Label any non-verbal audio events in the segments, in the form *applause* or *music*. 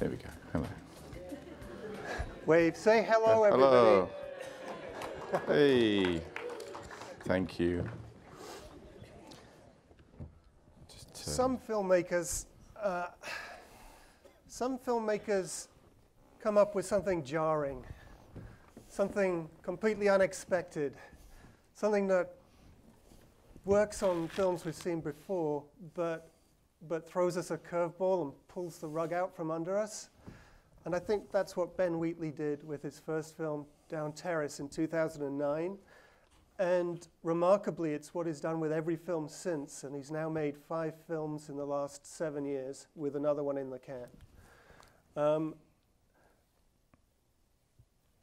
There we go. Hello. Wave. Say hello, everybody. Hello. hey. Thank you. Just, uh, Some filmmakers, uh, some filmmakers come up with something jarring, something completely unexpected, something that works on films we've seen before, but but throws us a curveball and pulls the rug out from under us. And I think that's what Ben Wheatley did with his first film, Down Terrace, in 2009. And remarkably, it's what he's done with every film since. And he's now made five films in the last seven years, with another one in the can. Um,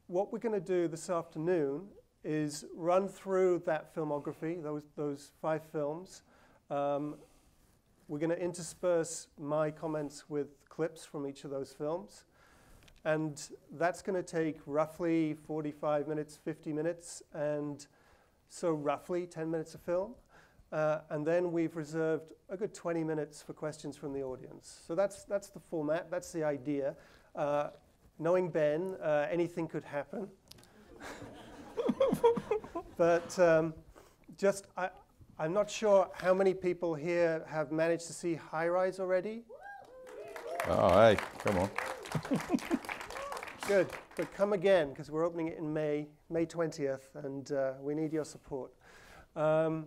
what we're going to do this afternoon is run through that filmography, those, those five films. Um, we're going to intersperse my comments with clips from each of those films. And that's going to take roughly 45 minutes, 50 minutes, and so roughly 10 minutes of film. Uh, and then we've reserved a good 20 minutes for questions from the audience. So that's, that's the format, that's the idea. Uh, knowing Ben, uh, anything could happen. *laughs* but um, just, I, I'm not sure how many people here have managed to see High Rise already. oh, hey, come on. Good, but come again because we're opening it in May, May 20th, and uh, we need your support. Um,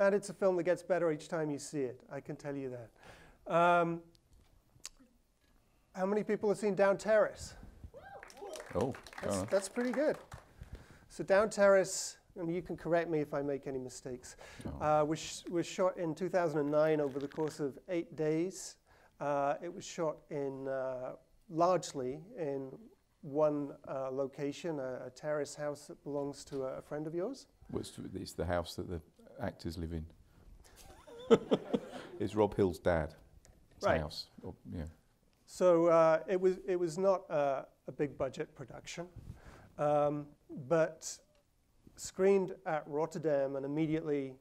and it's a film that gets better each time you see it, I can tell you that. Um, how many people have seen Down Terrace? Oh, That's, that's pretty good. So Down Terrace, and you can correct me if I make any mistakes, uh, was, sh- was shot in 2009 over the course of eight days. Uh, it was shot in uh, largely in one uh, location, a, a terrace house that belongs to a, a friend of yours. what's it's the house that the actors live in. *laughs* it's Rob Hill's dad. Right. house. Oh, yeah. So uh, it was it was not uh, a big budget production, um, but screened at Rotterdam and immediately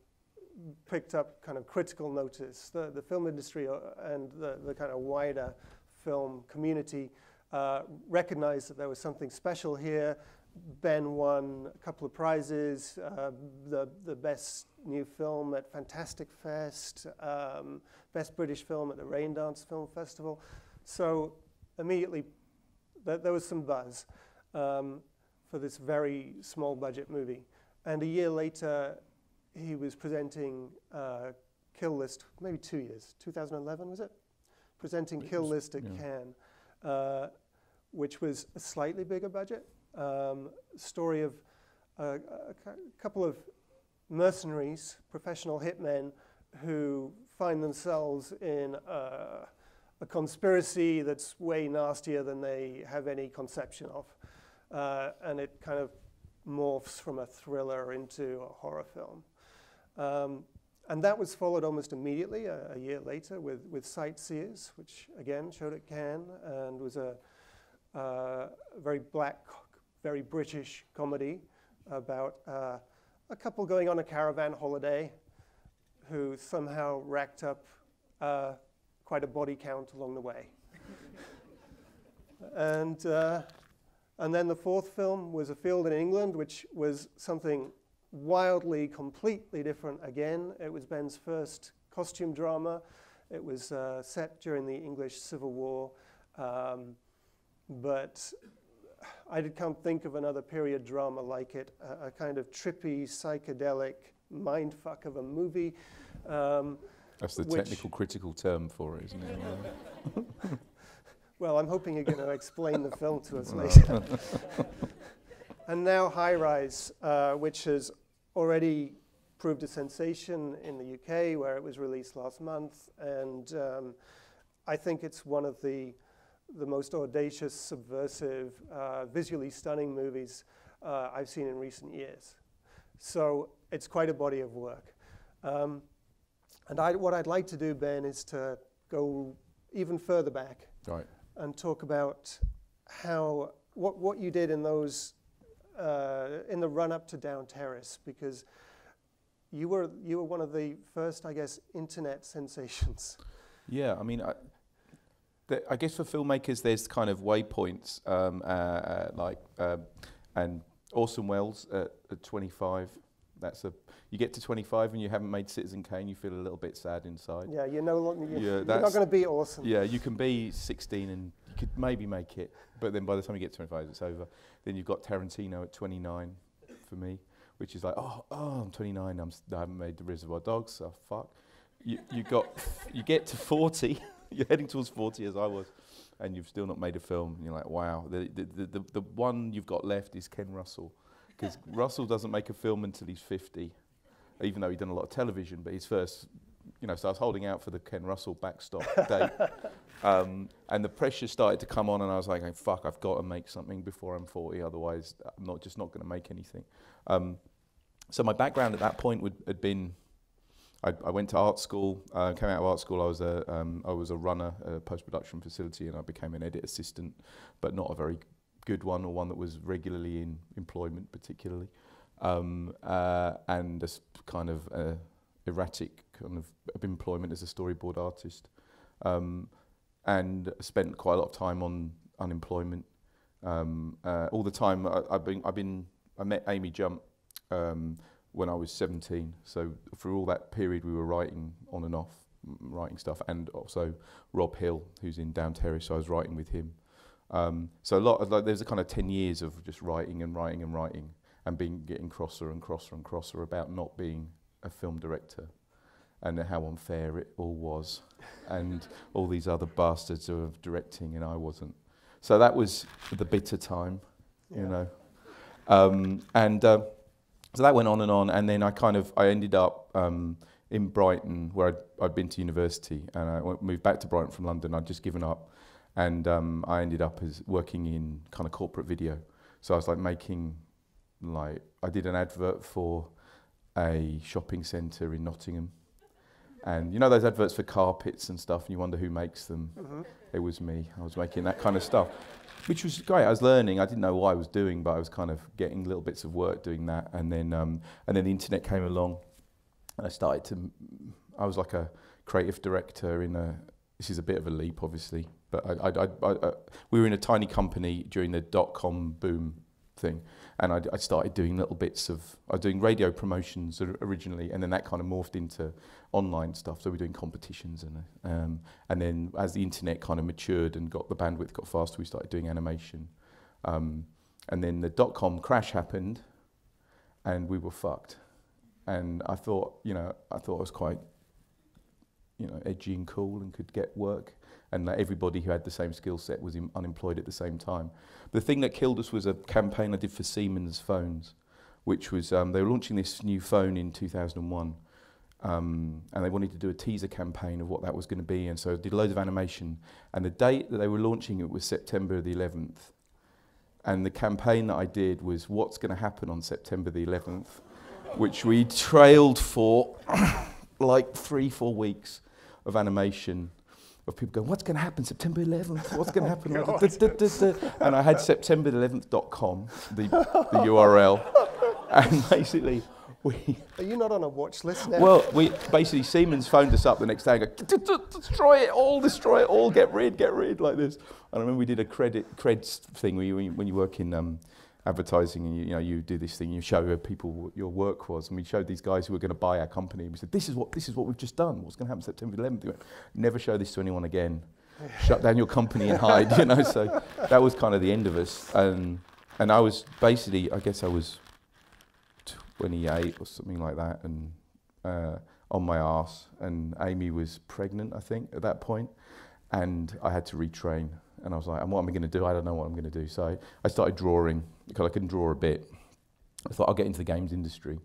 picked up kind of critical notice. The the film industry uh, and the the kind of wider film community uh, recognized that there was something special here. Ben won a couple of prizes, uh, the, the best new film at Fantastic Fest, um, best British film at the Raindance Film Festival. So immediately th- there was some buzz um, for this very small budget movie. And a year later, he was presenting uh, Kill List, maybe two years, 2011 was it? Presenting It Kill was, List at yeah. Cannes, uh, which was a slightly bigger budget. Um, story of uh, a couple of mercenaries, professional hitmen, who find themselves in uh, a conspiracy that's way nastier than they have any conception of. Uh, and it kind of morphs from a thriller into a horror film. Um, and that was followed almost immediately, a, a year later, with, with Sightseers, which again showed at Cannes and was a, uh, very black, very British comedy about uh, a couple going on a caravan holiday who somehow racked up uh, quite a body count along the way. *laughs* and, uh, and then the fourth film was A Field in England, which was something wildly, completely different again. It was Ben's first costume drama. It was uh, set during the English Civil War. Um, but I can't think of another period drama like it, a, a kind of trippy, psychedelic mindfuck of a movie. Um, That's the technical critical term for it, isn't it? *laughs* well, I'm hoping you're going to explain the film to us *laughs* later. *laughs* and now High Rise, uh, which has already proved a sensation in the UK, where it was released last month, and um, I think it's one of the the most audacious, subversive, uh, visually stunning movies uh, I've seen in recent years. So it's quite a body of work. Um, and I, what I'd like to do, Ben, is to go even further back Right. and talk about how what what you did in those uh, in the run up to Down Terrace because you were you were one of the first, I guess, internet *laughs* sensations. Yeah, I mean, I, I guess for filmmakers, there's kind of waypoints, um, uh, uh, like, um and Orson Welles at, at 25. That's a you get to 25 and you haven't made Citizen Kane, you feel a little bit sad inside. Yeah, you're no longer you're, Yeah, you're not going to be awesome. Yeah, you can be 16 and could maybe make it, but then by the time you get to 25, it's over. Then you've got Tarantino at 29 for me, which is like, oh, oh, I'm 29, I'm, haven't made the Reservoir Dogs, so fuck. You, you got, you get to 40, *laughs* you're heading towards 40 as I was, and you've still not made a film. And you're like, wow. The, the, the, the, the one you've got left is Ken Russell, because Russell doesn't make a film until he's 50, even though he'd done a lot of television, but his first you know, so I was holding out for the Ken Russell backstop *laughs* date. Um, and the pressure started to come on, and I was like, fuck, I've got to make something before I'm 40, otherwise, I'm not just not going to make anything. Um, so my background at that point would, had been I, I went to art school, uh, came out of art school, I was a, um, I was a runner at a post production facility, and I became an edit assistant, but not a very good one, or one that was regularly in employment, particularly. Um, uh, and a kind of uh, erratic kind of employment as a storyboard artist, um, and spent quite a lot of time on unemployment. Um, uh, all the time, I, I've been, I've been, I met Amy Jump um, when I was 17. So for all that period, we were writing on and off, writing stuff, and also Rob Hill, who's in Down Terrace. So I was writing with him. Um, so a lot, of, like, there's a kind of 10 years of just writing and writing and writing, and being getting crosser and crosser and crosser about not being a film director and how unfair it all was and *laughs* all these other bastards who were directing and I wasn't. So that was the bitter time, you Yeah. know. Um, and uh, so that went on and on and then I kind of, I ended up um, in Brighton where I'd, I'd been to university and I went, moved back to Brighton from London. I'd just given up and um, I ended up as working in kind of corporate video. So I was like making like I did an advert for a shopping centre in Nottingham. And you know those adverts for carpets and stuff, and you wonder who makes them. Mhm. It was me. I was making that kind of stuff, which was great. I was learning. I didn't know what I was doing, but I was kind of getting little bits of work doing that. And then, um, and then the internet came along, and I started to. I was like a creative director in a. This is a bit of a leap, obviously, but I, I, I, I, I, we were in a tiny company during the dot com boom thing, and I, I started doing little bits of. I was doing radio promotions originally, and then that kind of morphed into online stuff. So we're doing competitions, and um, and then as the internet kind of matured and got the bandwidth got faster, we started doing animation, um, and then the dot com crash happened, and we were fucked. And I thought, you know, I thought I was quite, you know, edgy and cool and could get work, and that everybody who had the same skill set was unemployed at the same time. The thing that killed us was a campaign I did for Siemens phones, which was um, they were launching this new phone in 2001, um, and they wanted to do a teaser campaign of what that was going to be, and so I did loads of animation. And the date that they were launching it was September the 11th, and the campaign that I did was what's going to happen on September the 11th, which we trailed for *coughs* like three, four weeks of animation of people going, what's going to happen September 11th? What's going *laughs* to happen? God. Da, da, da, da. and I had september11th.com, the, the URL, and basically we, Are you not on a watch list now? well, we basically Siemens phoned us up the next day and go, "D- d- destroy it all, destroy it all, get rid, get rid, like this. And I remember we did a credit creds thing where you, when you, when you work in um, advertising and you, you know you do this thing, you show people what your work was, and we showed these guys who were going to buy our company. And we said, this is what this is what we've just done. What's going to happen September 11th? Went, Never show this to anyone again. *laughs* Shut down your company and hide. You know, so that was kind of the end of us. And and I was basically, I guess I was 28 or something like that, and uh, on my arse. And Amy was pregnant, I think, at that point, and I had to retrain. And I was like, and what am I going to do? I don't know what I'm going to do. So I started drawing because I couldn't draw a bit. I thought I'll get into the games industry.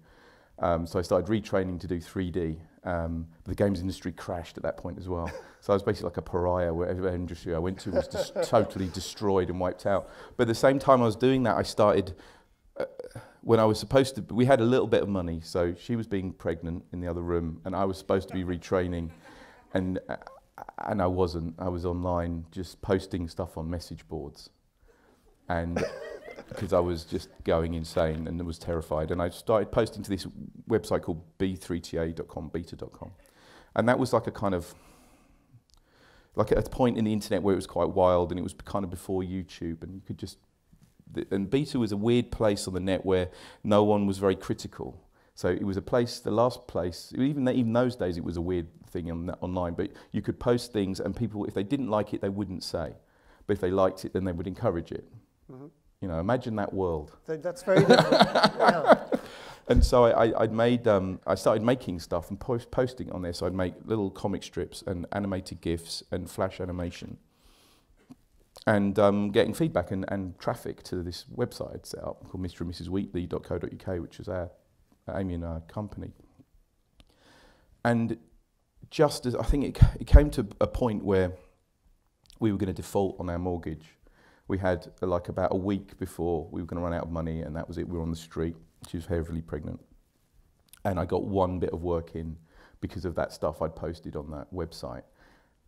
Um, so I started retraining to do 3D. Um, but the games industry crashed at that point as well. So I was basically like a pariah. Whatever industry I went to was just *laughs* totally destroyed and wiped out. But at the same time I was doing that, I started uh, when I was supposed to. We had a little bit of money, so she was being pregnant in the other room, and I was supposed to be retraining, and uh, and I wasn't. I was online just posting stuff on message boards, and because I was just going insane and was terrified. And I started posting to this website called b3ta.com, beta.com, and that was like a kind of like at a point in the internet where it was quite wild and it was kind of before YouTube and you could just and beta was a weird place on the net where no one was very critical so it was a place the last place even even those days it was a weird thing on, online but you could post things and people if they didn't like it they wouldn't say but if they liked it then they would encourage it mm-hmm. You know imagine that world that's very *laughs* yeah and so I, I, made, um, I started making stuff and post, posting on there. So I'd make little comic strips and animated GIFs and flash animation. And um, getting feedback and, and traffic to this website I'd set up called Mr. and Mrs. Wheatley.co.uk, which is our, Amy and our company. And just as I think it, it came to a point where we were going to default on our mortgage. We had uh, like about a week before we were going to run out of money, and that was it. We were on the street. She was heavily pregnant. And I got one bit of work in because of that stuff I'd posted on that website.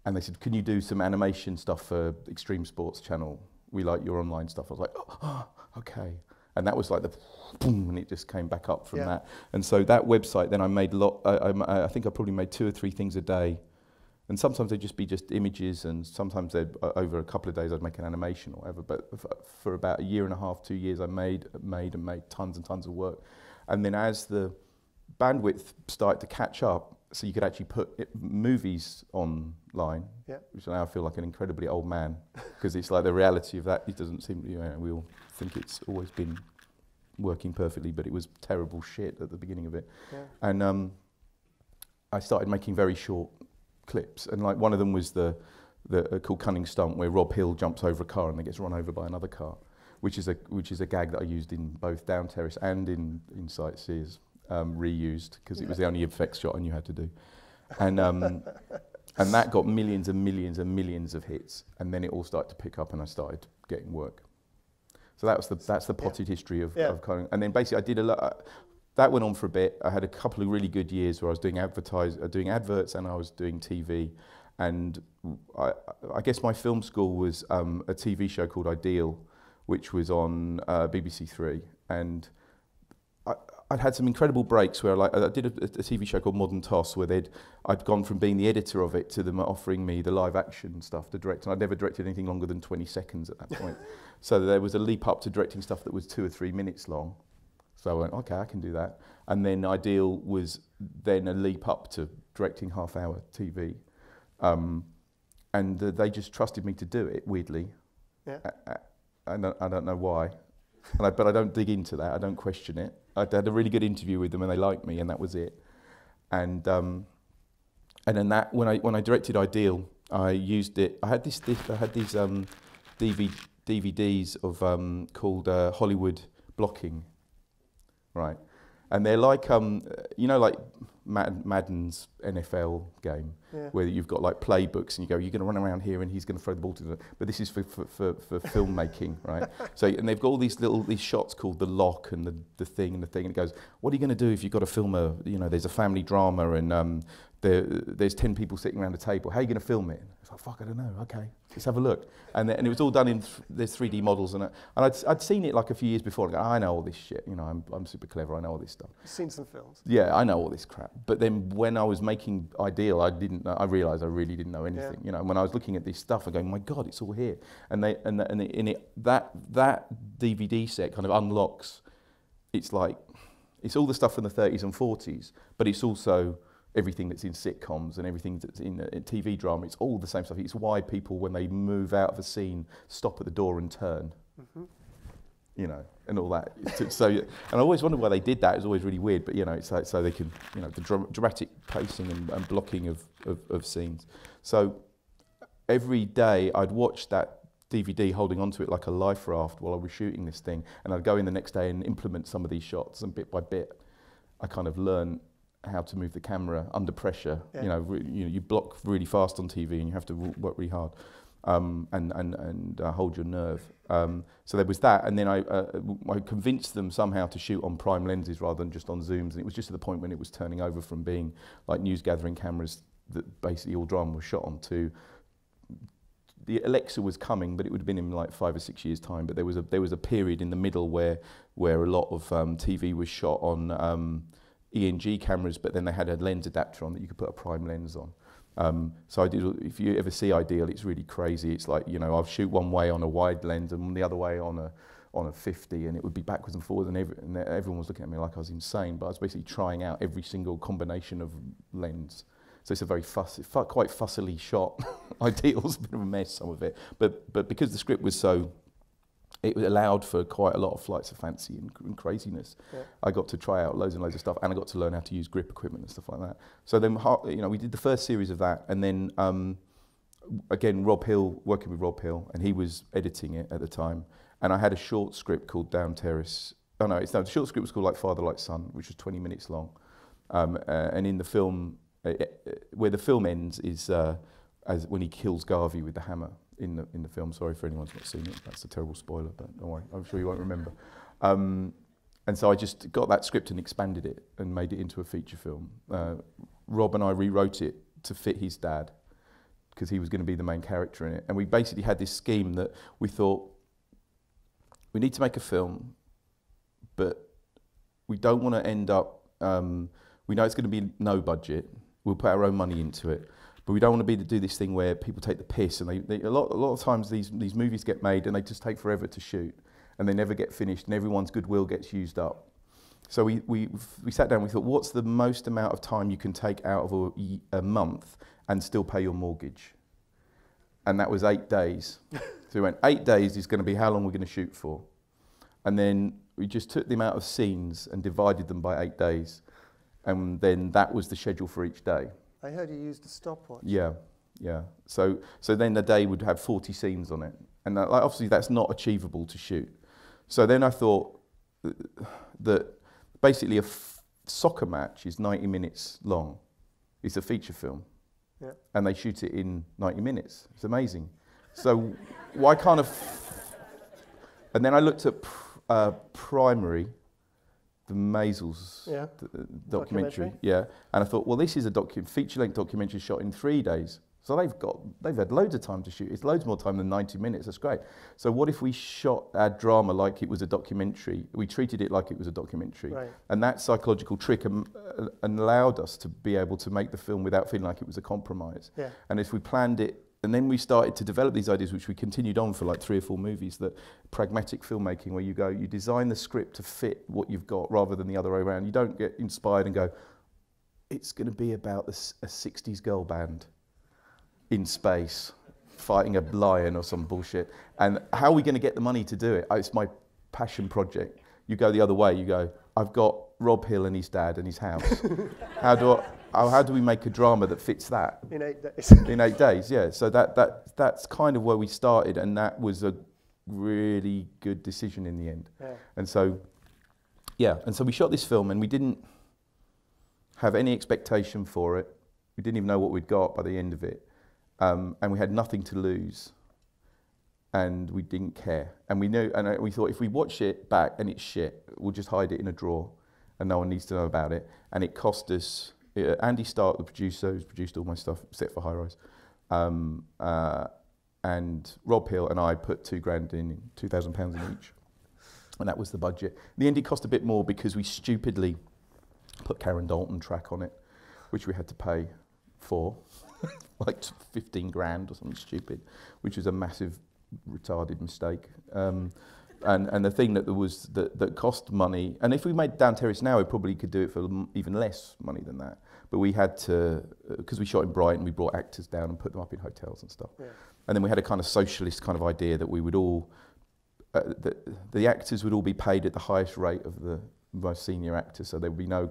And they said, Can you do some animation stuff for Extreme Sports Channel? We like your online stuff. I was like, Oh, oh *gasps* okay. And that was like the *laughs* boom, and it just came back up from yeah. that. And so that website, then I made a lot, I, I, I think I probably made two or three things a day and sometimes they'd just be just images, and sometimes they'd, uh, over a couple of days I'd make an animation or whatever. But for about a year and a half, two years, I made, made and made tons and tons of work. And then as the bandwidth started to catch up, so you could actually put it, movies online, yeah. which now I feel like an incredibly old man, because it's like the reality of that. It doesn't seem, you know, we all think it's always been working perfectly, but it was terrible shit at the beginning of it. Yeah. And um, I started making very short clips, and like one of them was the, the uh, called Cunning Stunt, where Rob Hill jumps over a car and then gets run over by another car, which is a which is a gag that I used in both Down Terrace and in in Sightseers, um, reused because it was the only effects shot I knew how to do, and. Um, *laughs* and that got millions and millions and millions of hits, and then it all started to pick up, and I started getting work. So that was the that's the potted yeah. history of, yeah. of Cunning. And then basically, I did a lot that went on for a bit. I had a couple of really good years where I was doing advertise, uh, doing adverts, and I was doing TV. And I, I guess my film school was um, a TV show called Ideal, which was on uh, BBC Three. And I, I'd had some incredible breaks where like, I did a, a TV show called Modern Toss where they'd, I'd gone from being the editor of it to them offering me the live action stuff to direct. And I'd never directed anything longer than 20 seconds at that point. *laughs* so there was a leap up to directing stuff that was two or three minutes long. So I went, okay, I can do that. And then Ideal was then a leap up to directing half hour TV. Um, and uh, they just trusted me to do it, weirdly. Yeah. I, I, I, don't, I don't know why. I, but I don't dig into that. I don't question it. I had a really good interview with them and they liked me and that was it. And, um, and then that, when I, when I directed Ideal, I used it. I had this, this I had these um, DVD, DVDs of um, called uh, Hollywood Blocking right? And they're like, um, you know, like Mad- Madden's NFL game, yeah. where you've got like playbooks and you go, you're going to run around here and he's going to throw the ball to the. But this is for, for, for, for filmmaking, *laughs* right? So, and they've got all these little these shots called the lock and the, the thing and the thing. And it goes, what are you going to do if you've got to film a, you know, there's a family drama and um, there, there's 10 people sitting around a table. How are you going to film it? It's like, fuck, I don't know. Okay, let's have a look. And, and it was all done in, th- there's 3D models. And, and I'd, I'd seen it like a few years before. I go, I know all this shit. You know, I'm, I'm super clever. I know all this stuff. You've seen some films. Yeah, I know all this crap. But then when I was making Ideal, I didn't know, I realized I really didn't know anything. Yeah. You know, when I was looking at this stuff, I go, my God, it's all here. And, they, and, and, it, and it, that, that DVD set kind of unlocks, it's like, it's all the stuff from the 30s and 40s, but it's also everything that's in sitcoms and everything that's in, uh, in TV drama. It's all the same stuff. It's why people, when they move out of a scene, stop at the door and turn. Mm-hmm. You know, and all that. so, and I always wondered why they did that. It's always really weird, but you know, it's like so they can, you know, the dra- dramatic pacing and, and blocking of, of, of scenes. So every day I'd watch that DVD holding onto it like a life raft while I was shooting this thing, and I'd go in the next day and implement some of these shots, and bit by bit, I kind of learned how to move the camera under pressure. Yeah. You know, you know, you block really fast on TV and you have to work really hard um, and and and uh, hold your nerve. Um, so there was that, and then I uh, I convinced them somehow to shoot on prime lenses rather than just on zooms, and it was just at the point when it was turning over from being like news gathering cameras that basically all drama was shot on to the Alexa was coming, but it would have been in like five or six years' time. But there was a there was a period in the middle where where a lot of um, TV was shot on um, ENG cameras, but then they had a lens adapter on that you could put a prime lens on. Um, so I did. If you ever see Ideal, it's really crazy. It's like you know I'll shoot one way on a wide lens and the other way on a on a 50, and it would be backwards and forwards, and, every, and everyone was looking at me like I was insane. But I was basically trying out every single combination of lens. So it's a very fussy, quite fussily shot. *laughs* Ideal's a bit of a mess, some of it. But, but because the script was so, it allowed for quite a lot of flights of fancy and, and craziness. Yeah. I got to try out loads and loads of stuff, and I got to learn how to use grip equipment and stuff like that. So then, you know, we did the first series of that, and then um, again, Rob Hill, working with Rob Hill, and he was editing it at the time. And I had a short script called Down Terrace. Oh no, it's no, the short script was called like Father Like Son, which was 20 minutes long. Um, uh, and in the film, uh, uh, where the film ends is uh, as when he kills Garvey with the hammer in the in the film. Sorry for anyone who's not seen it. That's a terrible spoiler, but don't worry. I'm sure you won't remember. Um, and so I just got that script and expanded it and made it into a feature film. Uh, Rob and I rewrote it to fit his dad because he was going to be the main character in it. And we basically had this scheme that we thought we need to make a film, but we don't want to end up. Um, we know it's going to be no budget we'll put our own money into it. But we don't want to be to do this thing where people take the piss and they, they a lot a lot of times these these movies get made and they just take forever to shoot and they never get finished and everyone's goodwill gets used up. So we, we, we sat down, we thought, what's the most amount of time you can take out of a, a month and still pay your mortgage? And that was eight days. *laughs* so we went, eight days is going to be how long we're going to shoot for. And then we just took the amount of scenes and divided them by eight days and then that was the schedule for each day. I heard you used a stopwatch. Yeah, yeah. So, so then the day would have 40 scenes on it. And that, like, obviously that's not achievable to shoot. So then I thought that basically a f- soccer match is 90 minutes long. It's a feature film. Yeah. And they shoot it in 90 minutes. It's amazing. So why can't a... F- and then I looked at pr- uh, primary the Maysles yeah. d- uh, documentary. documentary. Yeah, and I thought, well, this is a docu- feature-length documentary shot in three days. So they've got they've had loads of time to shoot. It's loads more time than 90 minutes. That's great. So what if we shot our drama like it was a documentary? We treated it like it was a documentary, right. and that psychological trick um, uh, allowed us to be able to make the film without feeling like it was a compromise. Yeah. And if we planned it and then we started to develop these ideas, which we continued on for like three or four movies, that pragmatic filmmaking, where you go, you design the script to fit what you've got rather than the other way around. You don't get inspired and go, it's going to be about a, a 60s girl band in space fighting a lion or some bullshit. And how are we going to get the money to do it? It's my passion project. You go the other way, you go, I've got Rob Hill and his dad and his house. how do I, oh, how do we make a drama that fits that? In eight days. *laughs* in eight days, yeah. So that, that, that's kind of where we started, and that was a really good decision in the end. Yeah. And so, yeah, and so we shot this film, and we didn't have any expectation for it. We didn't even know what we'd got by the end of it. Um, and we had nothing to lose. And we didn't care. And we knew, and we thought if we watch it back and it's shit, we'll just hide it in a drawer and no one needs to know about it. And it cost us Andy Starke, the producer, who's produced all my stuff, set for High Rise, um, uh, and Rob Hill and I put two grand in, two thousand pounds in each, and that was the budget. The end, cost a bit more because we stupidly put Karen Dalton track on it, which we had to pay for, *laughs* like fifteen grand or something stupid, which was a massive retarded mistake. Um, and, and the thing that was that, that cost money, and if we made Down Terrace now, we probably could do it for even less money than that. But we had to, because uh, we shot in Brighton, we brought actors down and put them up in hotels and stuff. Yeah. And then we had a kind of socialist kind of idea that we would all, uh, the, the actors would all be paid at the highest rate of the most senior actors, so there would be no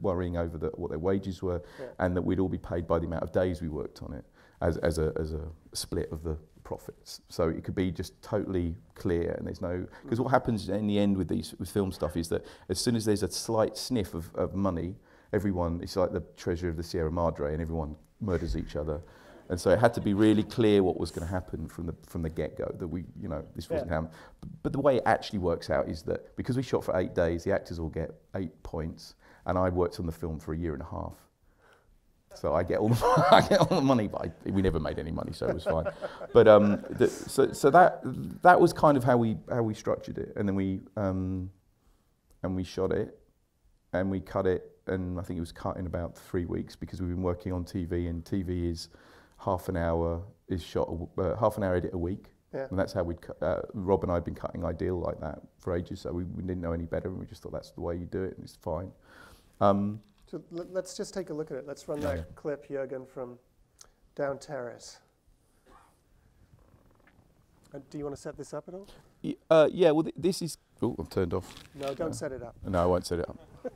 worrying over the, what their wages were, yeah. and that we'd all be paid by the amount of days we worked on it as, as, a, as a split of the profits. So it could be just totally clear and there's no... Because what happens in the end with these with film stuff is that as soon as there's a slight sniff of, of money, everyone, it's like the treasure of the Sierra Madre and everyone murders each other. And so it had to be really clear what was going to happen from the, from the get-go, that we, you know, this wasn't happening. But, but the way it actually works out is that because we shot for eight days, the actors all get eight points, and I worked on the film for a year and a half. So I get all the, *laughs* I get all the money, but I, we never made any money, so it was fine. *laughs* But um, the, so so that that was kind of how we how we structured it, and then we um, and we shot it, and we cut it, and I think it was cut in about three weeks because we've been working on TV, and TV is half an hour is shot uh, half an hour edit a week, Yeah. and that's how we'd cut, uh, Rob and I had been cutting Ideal like that for ages, so we, we didn't know any better, and we just thought that's the way you do it, and it's fine. Um, So let, let's just take a look at it. Let's run Yeah, that yeah. clip, Jürgen, from Down Terrace. Uh, do you want to set this up at all? y- uh, yeah, well, th- this is. Oh, I've turned off. No, don't Uh, set it up. No, I won't set it up. *laughs*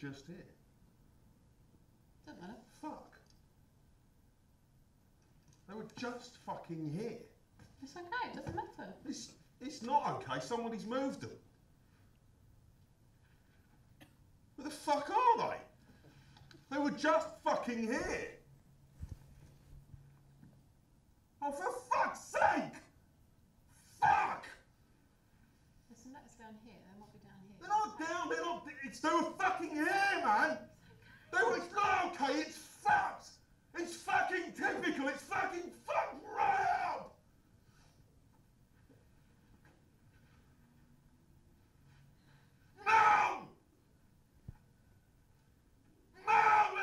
just here. Doesn't matter. Fuck. They were just fucking here. It's okay. It doesn't matter. It's, it's not okay. Somebody's moved them. Where the fuck are they? They were just fucking here. Oh, for fuck's sake! Fuck! There's some letters down here. They might be down here. They're not down, they're not. It's, were fucking here, man! Were, it's not okay, it's fucked! It's fucking typical, it's fucking fucked right up! Mom! Mom!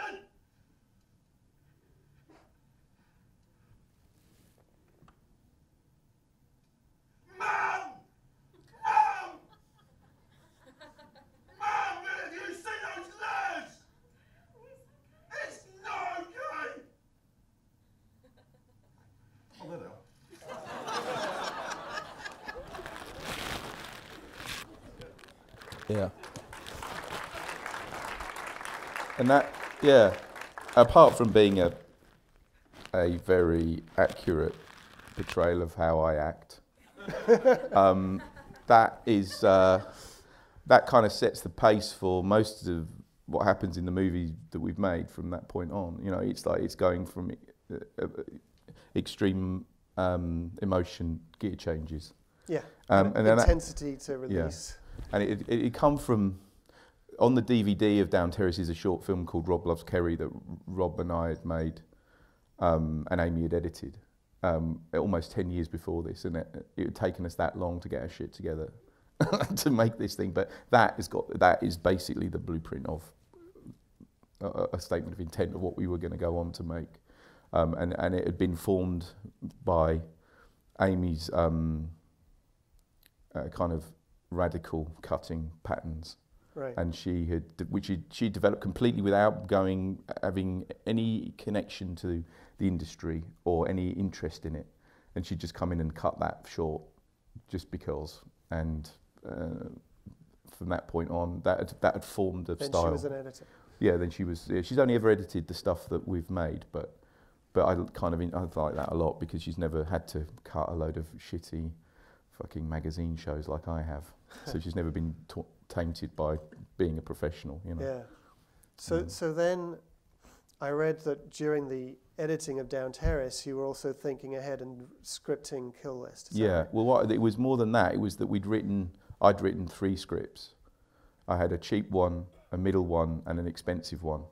Mom! Mom! Mom, have you seen those letters? It's not okay! Oh, there they are. Yeah. And that, yeah, apart from being a, a very accurate portrayal of how I act, *laughs* um, that is, uh, that kind of sets the pace for most of what happens in the movie that we've made from that point on. You know, it's like it's going from uh, uh, extreme um, emotion gear changes. Yeah. Um, and then that- intensity to release. Yeah. And it, it, it come from, on the DVD of Down Terrace is a short film called Rob Loves Kerry that Rob and I had made um, and Amy had edited um, almost 10 years before this. And it, it had taken us that long to get our shit together *laughs* to make this thing. But that, has got, that is basically the blueprint of a, a statement of intent of what we were going to go on to make. Um, and, and it had been formed by Amy's um, uh, kind of radical cutting patterns Right. and she had which she, she developed completely without going having any connection to the industry or any interest in it and she'd just come in and cut that short just because and uh, from that point on that had, that had formed a then style she was an editor. yeah then she was yeah, she's only ever edited the stuff that we've made but but I kind of I like that a lot because she's never had to cut a load of shitty fucking magazine shows like I have *laughs* so she's never been ta- tainted by being a professional you know Yeah. So, Mm. so then I read that during the editing of Down Terrace, you were also thinking ahead and scripting Kill List. is Yeah, right? well, what, it was more than that. It was that we'd written, I'd written three scripts. I had a cheap one, a middle one, and an expensive one.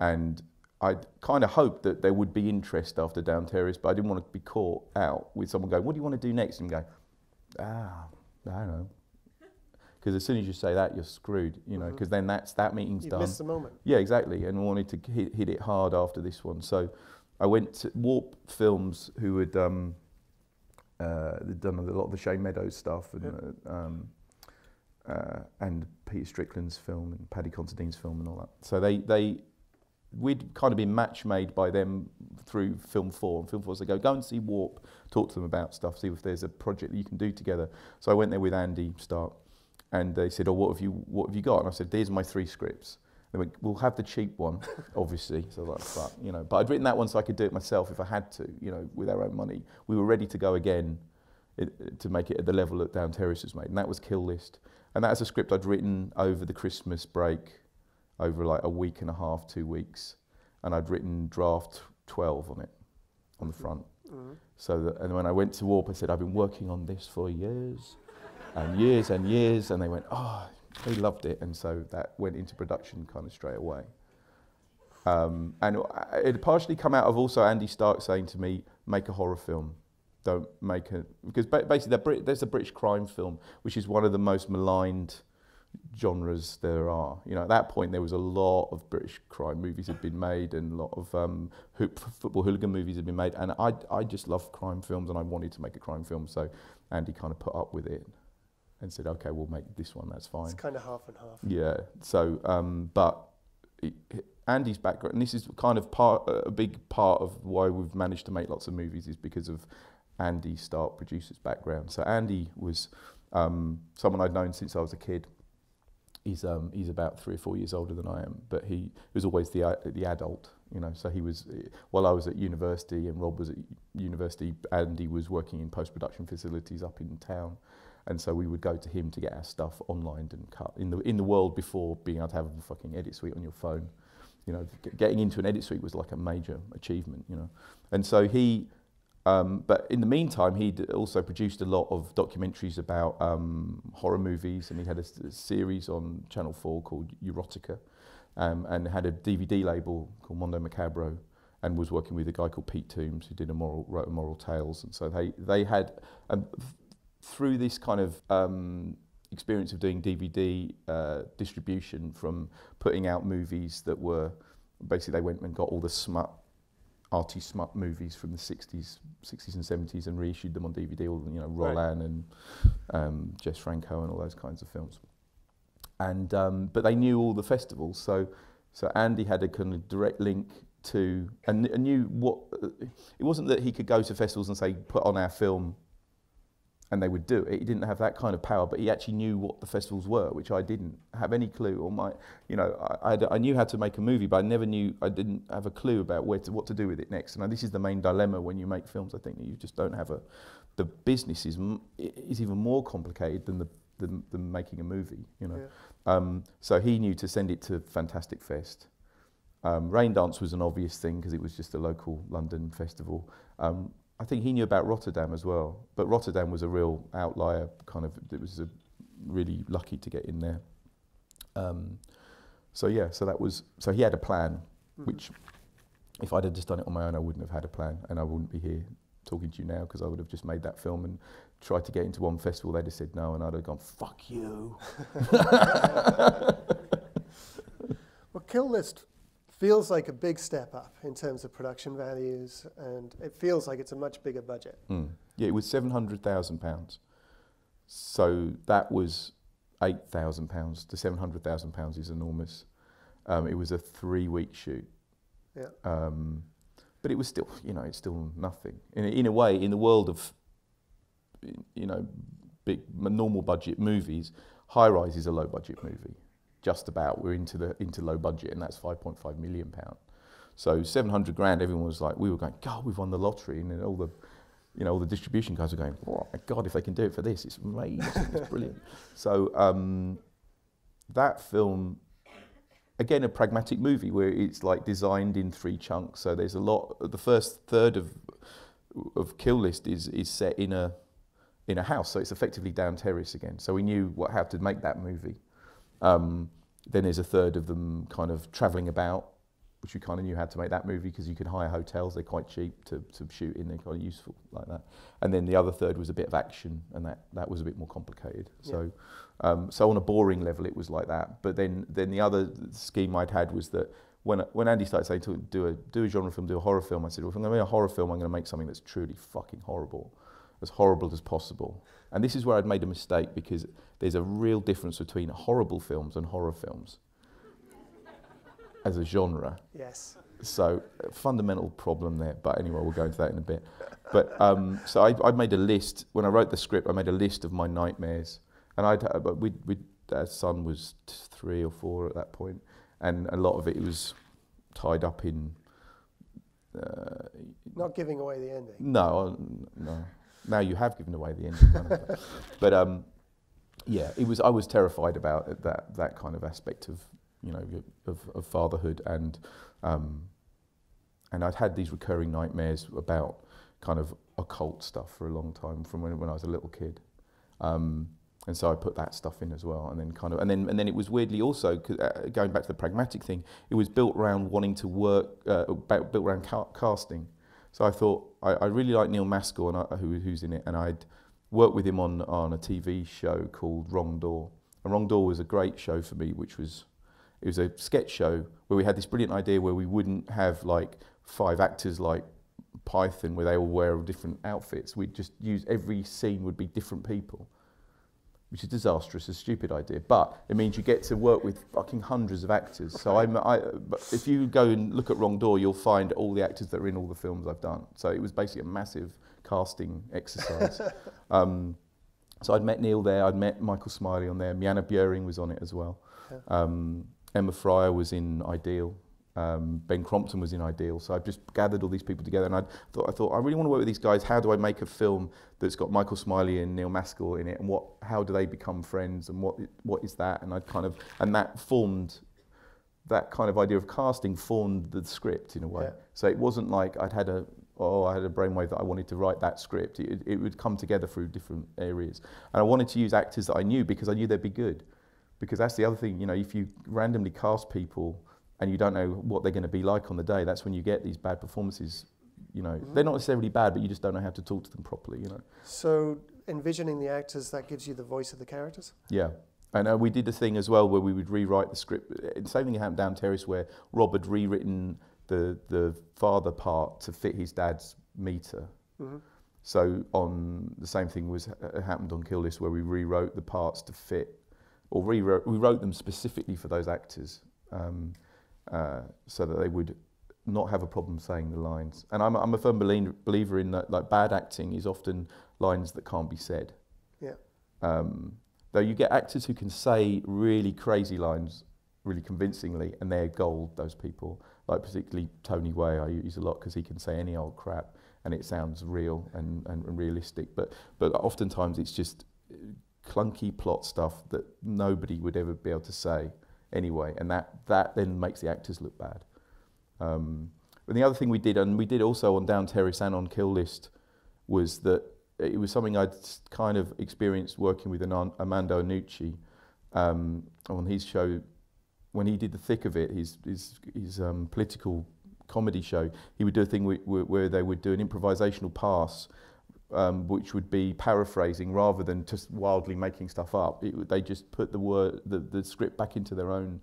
And I'd kind of hoped that there would be interest after Down Terrace, but I didn't want to be caught out with someone going, What do you want to do next? And going, Ah, I don't know. Because as soon as you say that, you're screwed, you know, because then that's, that meeting's You done. missed the moment. Yeah, exactly, and wanted to hit, hit it hard after this one. So I went to Warp Films, who had um, uh, done a lot of the Shane Meadows stuff, and uh, um, uh, and Peter Strickland's film and Paddy Considine's film and all that. So they they we'd kind of been match made by them through Film Four. And Film Four said, "Go go and see Warp, talk to them about stuff, see if there's a project that you can do together." So I went there with Andy Starke, and they said, "Oh, what have you what have you got?" And I said, "These are my three scripts." They went, "We'll have the cheap one, *laughs* obviously." So I was like, "Fuck," you know. But I'd written that one so I could do it myself if I had to, you know, with our own money. We were ready to go again it, to make it at the level that Down Terrace was made, and that was Kill List. And that's a script I'd written over the Christmas break, over like a week and a half, two weeks, and I'd written draft 12 on it, on the front. Mhm. So that, and when I went to Warp, I said, I've been working on this for years, and years and years, and they went, oh, they loved it, and so that went into production kind of straight away. Um, and it partially come out of also Andy Starke saying to me, make a horror film. Don't make a because basically there's a British crime film, which is one of the most maligned genres there are. You know, at that point there was a lot of British crime movies had been made, and a lot of um, hoop, football hooligan movies had been made. And I I just love crime films, and I wanted to make a crime film. So Andy kind of put up with it, and said, okay, we'll make this one. That's fine. It's kind of half and half. Yeah. So, um, but it, Andy's background, and this is kind of part, a big part of why we've managed to make lots of movies, is because of Andy Starke, producer's background. So Andy was um, someone I'd known since I was a kid. He's um, he's about three or four years older than I am, but he was always the uh, the adult, you know. So he was while I was at university and Rob was at university. Andy was working in post production facilities up in town, and so we would go to him to get our stuff online and cut in the in the world before being able to have a fucking edit suite on your phone. You know, getting into an edit suite was like a major achievement. You know, and so he. Um, but in the meantime, he'd also produced a lot of documentaries about um, horror movies, and he had a series on Channel 4 called Eurotika, um, and had a DVD label called Mondo Macabro, and was working with a guy called Pete Tombs, who did a moral, wrote Immoral Tales, and so they they had th- through this kind of um, experience of doing DVD uh, distribution from putting out movies that were basically they went and got all the smut arty smut movies from the 60s 60s and 70s and reissued them on DVD all you know Right. Rollin and um, Jess Franco and all those kinds of films and um, but they knew all the festivals so so Andy had a kind of direct link to and, and knew what it wasn't that he could go to festivals and say put on our film and they would do it. He didn't have that kind of power, but he actually knew what the festivals were, which I didn't have any clue. Or my, you know, I, I, I knew how to make a movie, but I never knew, I didn't have a clue about where to, what to do with it next. And this is the main dilemma when you make films. I think that you just don't have a, the business is is even more complicated than the than, than making a movie. You know, Yeah. um, so he knew to send it to Fantastic Fest. Um, Raindance was an obvious thing because it was just a local London festival. Um, I think he knew about Rotterdam as well, but Rotterdam was a real outlier. Kind of, it was a really lucky to get in there. Um, so yeah, so that was so he had a plan, Mhm. which if I'd have just done it on my own, I wouldn't have had a plan, and I wouldn't be here talking to you now because I would have just made that film and tried to get into one festival. They'd have said no, and I'd have gone fuck you. *laughs* *laughs* Well, Kill List feels like a big step up in terms of production values, and it feels like it's a much bigger budget. Mm. Yeah, it was seven hundred thousand pounds. So that was eight thousand pounds to seven hundred thousand pounds is enormous. Um, it was a three-week shoot. Yeah. Um, but it was still, you know, it's still nothing. In in a way, in the world of, you know, big normal budget movies, High Rise is a low budget movie. Just about. We're into the into low budget, and that's 5.5 million pound. So 700 grand. Everyone was like, we were going, God, we've won the lottery, and then all the, you know, all the distribution guys are going, oh my God, if they can do it for this, it's amazing, it's brilliant. *laughs* So um, that film again a pragmatic movie where it's like designed in three chunks so there's a lot the first third of of kill list is is set in a in a house so it's effectively down terrace again so we knew what how to make that movie um, then there's a third of them kind of traveling about which we kind of knew how to make that movie because you could hire hotels they're quite cheap to, to shoot in they're kind of useful like that and then the other third was a bit of action and that that was a bit more complicated so um, so on a boring level, it was like that. But then, then the other scheme I'd had was that when when Andy started saying to do a do a genre film, do a horror film, I said, well, if I'm going to make a horror film, I'm going to make something that's truly fucking horrible. as horrible as possible. And this is where I'd made a mistake because there's a real difference between horrible films and horror films as a genre. Yes. So, a fundamental problem there. But anyway, we'll go into that in a bit. But um, so I, I made a list when I wrote the script. I made a list of my nightmares, and I'd uh, but we our son was three or four at that point, and a lot of it was tied up in. Uh, Not giving away the ending. no, no. Now you have given away the ending, kind *laughs* but um, yeah, it was. I was terrified about that that kind of aspect of you know of, of fatherhood, and um, and I'd had these recurring nightmares about kind of occult stuff for a long time from when, when I was a little kid. Um, and so I put that stuff in as well, and then kind of, and then and then it was weirdly also uh, going back to the pragmatic thing. It was built around wanting to work, uh, about, built around ca- casting. So I thought I, I really like Neil Maskell, and I, who, who's in it, and I'd worked with him on on a TV show called Wrong Door. And Wrong Door was a great show for me, which was it was a sketch show where we had this brilliant idea where we wouldn't have like five actors like Python where they all wear different outfits. We'd just use every scene would be different people, which is disastrous, a stupid idea. But it means you get to work with fucking hundreds of actors. So I'm, I, if you go and look at Wrong Door, you'll find all the actors that are in all the films I've done. So it was basically a massive casting exercise. *laughs* um, so I'd met Neil there. I'd met Michael Smiley on there. MyAnna Buring was on it as well. Yeah. Um, Emma Fryer was in Ideal. Um, ben Crompton was in Ideal. So I've just gathered all these people together, and I thought, I thought, I really want to work with these guys. How do I make a film that's got Michael Smiley and Neil Maskell in it, and what, how do they become friends, and what, what is that? And I kind of, and that formed, that kind of idea of casting formed the script in a way. Yeah. So it wasn't like I'd had a, oh, I had a brainwave that I wanted to write that script. It, it would come together through different areas, and I wanted to use actors that I knew because I knew they'd be good. Because that's the other thing, you know, if you randomly cast people and you don't know what they're going to be like on the day, that's when you get these bad performances. You know, they're not necessarily bad, but you just don't know how to talk to them properly. You know. So envisioning the actors, that gives you the voice of the characters? Yeah. And uh, we did the thing as well where we would rewrite the script. Same thing happened down Terrace where Rob had rewritten the, the father part to fit his dad's meter. hmm So on the same thing was uh, happened on Kill List where we rewrote the parts to fit, or rewrote we wrote them specifically for those actors, um, uh, so that they would not have a problem saying the lines. And I'm, I'm a firm believer, believer in that like bad acting is often lines that can't be said. Yeah. Um, though you get actors who can say really crazy lines really convincingly, and they're gold. Those people, like particularly Tony Way, I use a lot because he can say any old crap and it sounds real and, and, and realistic. But but oftentimes it's just clunky plot stuff that nobody would ever be able to say anyway, and that that then makes the actors look bad. Um, and the other thing we did, and we did also on Down Terrace and on Kill List, was that it was something I'd kind of experienced working with Anan- Armando Iannucci um, on his show when he did the thick of it, his his, his um, political comedy show. He would do a thing where, where they would do an improvisational pass, um, which would be paraphrasing rather than just wildly making stuff up. It, they just put the word the, the script back into their own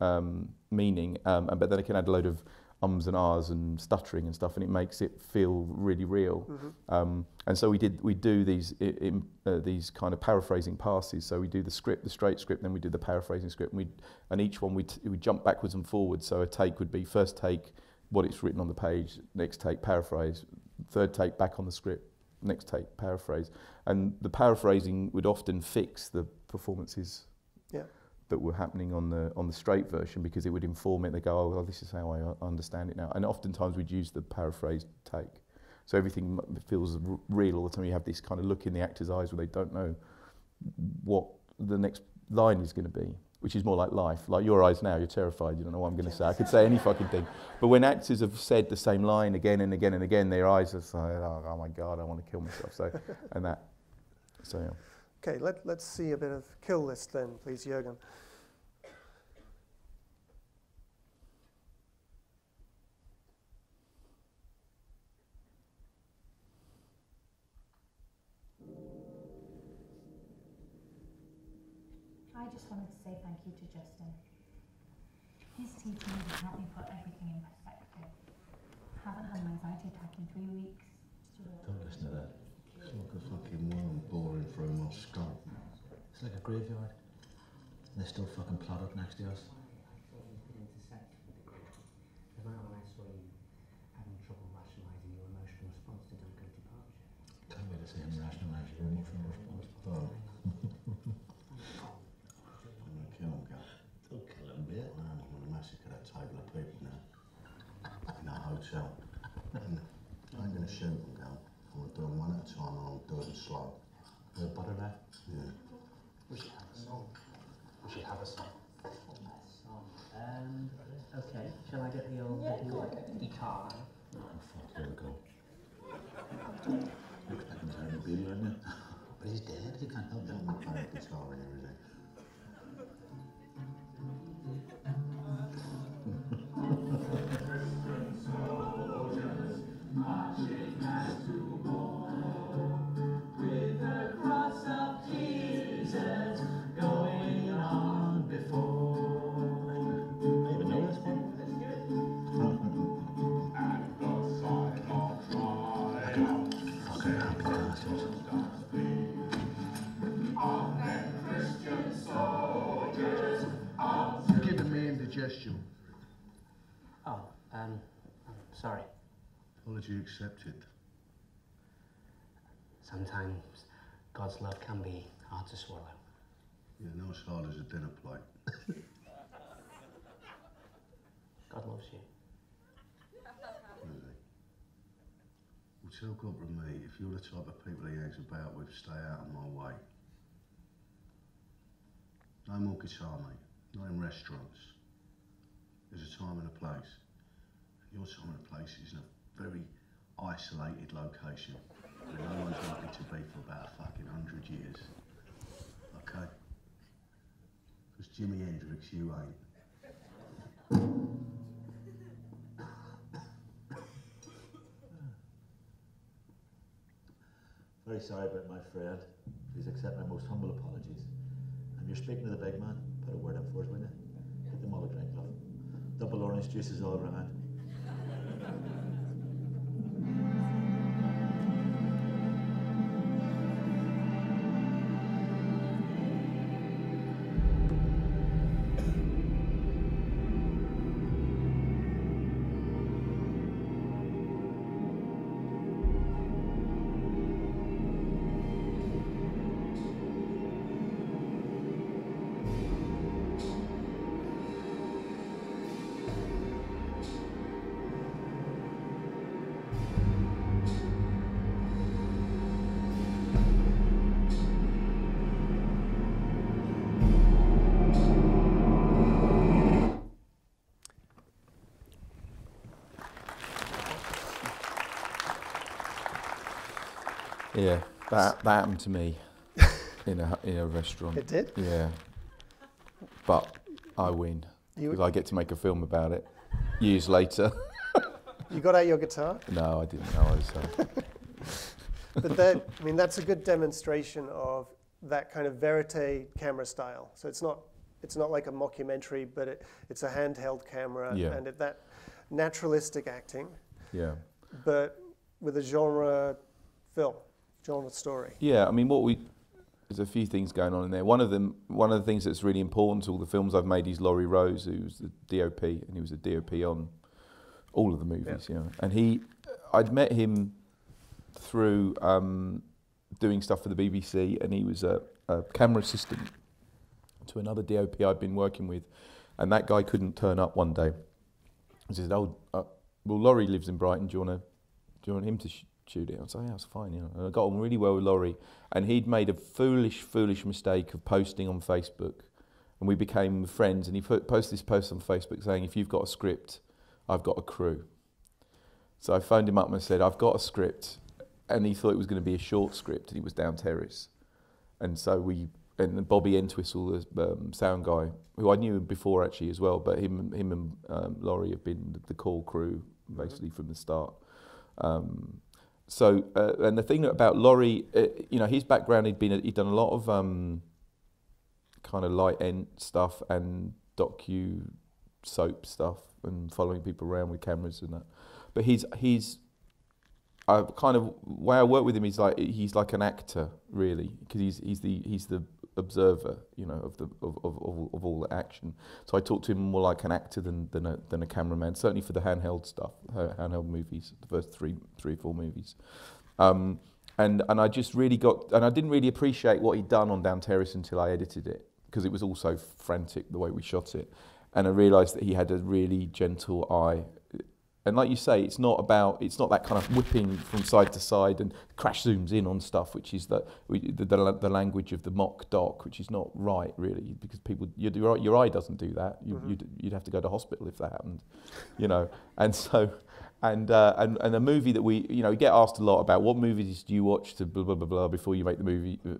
um, meaning, um, and but then it can add a load of ums and ahs and stuttering and stuff, and it makes it feel really real. hmm Um, and so we did we do these uh, these kind of paraphrasing passes. So we do the script, the straight script, then we do the paraphrasing script, and we and each one we we jump backwards and forwards. So a take would be first take, what it's written on the page, next take paraphrase, third take back on the script, next take paraphrase, and the paraphrasing would often fix the performances. Yeah. That were happening on the on the straight version because it would inform it. They go, oh, well, this is how I uh, understand it now. And oftentimes we'd use the paraphrased take. So everything feels r- real all the time. You have this kind of look in the actor's eyes where they don't know what the next line is going to be, which is more like life. Like your eyes now, you're terrified. You don't know what I'm going to say. I could say any fucking thing. But when actors have said the same line again and again and again, their eyes are like, oh, oh my God, I want to kill myself. So, *laughs* and that, so yeah. Okay, let, let's see a bit of Kill List then, please, Jürgen. I just wanted to say thank to Justin. His teaching has helped me put everything in perspective. I Haven't had an anxiety attack in three weeks. Don't listen to that. It's like a fucking worm boring through my skull. It's like a graveyard. And they're still fucking plot up next to us. The moment when I saw you having trouble rationalising your emotional response to Duncan's departure. Can't wait to see him rationalise your emotional response. Oh. I'm gonna kill him, Gal. Don't kill him, mate. No, I'm gonna massacre that table of people now. And I'm gonna shoot them, Gal. I'm gonna do them one at a time and I'll do them slow. With butter knife. Yeah. Apology accepted. Sometimes God's love can be hard to swallow. Yeah, not as hard as a dinner plate. God loves you. Really. Well, tell God with me, if you're the type of people he hangs about with, stay out of my way. No more guitar, mate. Not in restaurants. There's a time and a place. Your time and a place is a very isolated location. Where no one's likely to be for about a fucking hundred years. Okay? Because Jimi Hendrix, you ain't. Very sorry about my friend. Please accept my most humble apologies. And you're speaking to the big man. Put a word in for us, will you? Get them all a drink, love. Double orange juices all around. That, that happened to me *laughs* in a, in a restaurant. It did? Yeah. But I win because I get to make a film about it years later. *laughs* you got out your guitar? no, I didn't know. I was, uh, *laughs* But that, I mean, that's a good demonstration of that kind of verite camera style. So it's not, it's not like a mockumentary, but it, it's a handheld camera Yeah. and it, that naturalistic acting, yeah. but with a genre film, genre story. Yeah, I mean, what we there's a few things going on in there. One of them, one of the things that's really important to all the films I've made is Laurie Rose, who's the DOP, and he was a DOP on all of the movies. Yeah, and he, I'd met him through um, doing stuff for the BBC, and he was a, a camera assistant to another DOP I'd been working with, and that guy couldn't turn up one day. He said, "Oh, uh, well, Laurie lives in Brighton. Do you want to, do you want him to it?" I was like, "Yeah, that's fine." You know, and I got on really well with Laurie, and he'd made a foolish, foolish mistake of posting on Facebook, and we became friends. And he put, posted this post on Facebook saying, "If you've got a script, I've got a crew." So I phoned him up and I said, "I've got a script," and he thought it was going to be a short script, and he was down terrace, and so we. And Bobby Entwistle, the um, sound guy, who I knew before actually as well, but him, him and um, Laurie have been the, the core crew basically from the start. Um, so, uh, and the thing about Laurie, uh, you know, his background, he'd been, he'd done a lot of um, kind of light end stuff and docu soap stuff and following people around with cameras and that. But he's he's I kind of way I work with him is like he's like an actor really because he's he's the he's the observer you know of the of, of, of, all the action. So I talked to him more like an actor than than a, than a cameraman. Certainly for the handheld stuff, handheld movies, the first three three or four movies. Um, and and I just really got and I didn't really appreciate what he'd done on Down Terrace until I edited it because it was all so frantic the way we shot it, and I realised that he had a really gentle eye and like you say, it's not about it's not that kind of whipping from side to side and crash zooms in on stuff, which is the the, the, the language of the mock doc, which is not right really, because people your your eye doesn't do that. You, mm-hmm. you'd, you'd have to go to hospital if that happened, you know. And so, and uh, and and a movie that we you know we get asked a lot about what movies do you watch to blah blah blah, blah before you make the movie uh,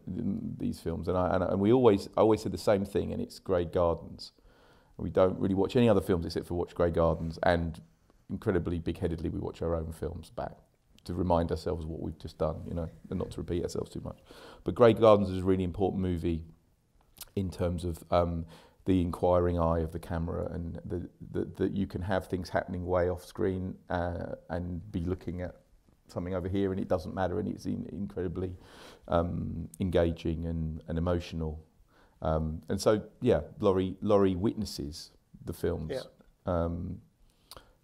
these films, and I and, and we always I always said the same thing, and it's Grey Gardens. We don't really watch any other films except for watch Grey Gardens and incredibly big-headedly we watch our own films back to remind ourselves what we've just done, you know, and not to repeat ourselves too much. But Grey Gardens is a really important movie in terms of um, the inquiring eye of the camera and that you can have things happening way off screen uh, and be looking at something over here and it doesn't matter and it's in, incredibly um, engaging and, and emotional. Um, and so, yeah, Laurie, Laurie witnesses the films. Yeah.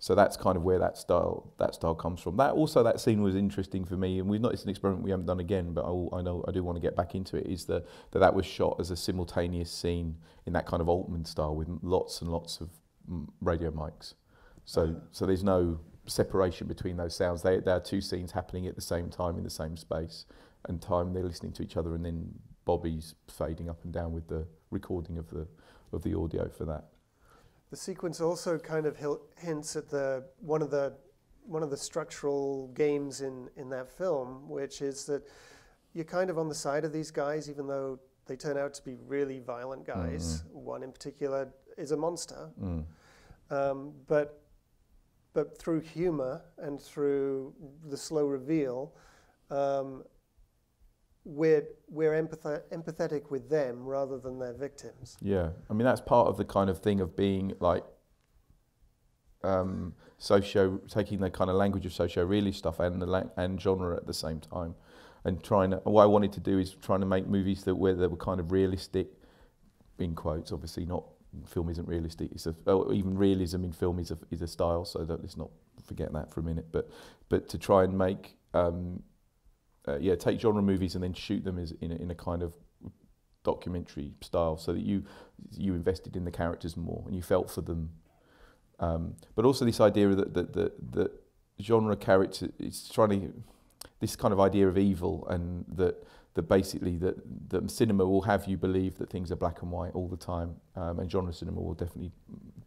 So that's kind of where that style that style comes from. That also that scene was interesting for me, and we've not it's an experiment we haven't done again, but I, I know I do want to get back into it. Is that that that was shot as a simultaneous scene in that kind of Altman style with lots and lots of mm, radio mics. So uh-huh. so there's no separation between those sounds. They there are two scenes happening at the same time in the same space, and time they're listening to each other, and then Bobby's fading up and down with the recording of the of the audio for that. The sequence also kind of hints at the one of the one of the structural games in in that film, which is that you're kind of on the side of these guys, even though they turn out to be really violent guys. Mm. One in particular is a monster, mm. um, but but through humor and through the slow reveal, um, we're we're empath- empathetic with them rather than their victims. Yeah, I mean that's part of the kind of thing of being like um, socio taking the kind of language of socio realist stuff and the and genre at the same time, and trying to. What I wanted to do is trying to make movies that where they were kind of realistic, in quotes, obviously not. Film isn't realistic. It's a, oh, even realism in film is a is a style. So that, let's not forget that for a minute. But but to try and make um, uh, yeah, take genre movies and then shoot them as in a, in a kind of documentary style, so that you you invested in the characters more and you felt for them. Um, but also this idea that that that, that genre character is trying to this kind of idea of evil and that that basically that that cinema will have you believe that things are black and white all the time, um, and genre cinema will definitely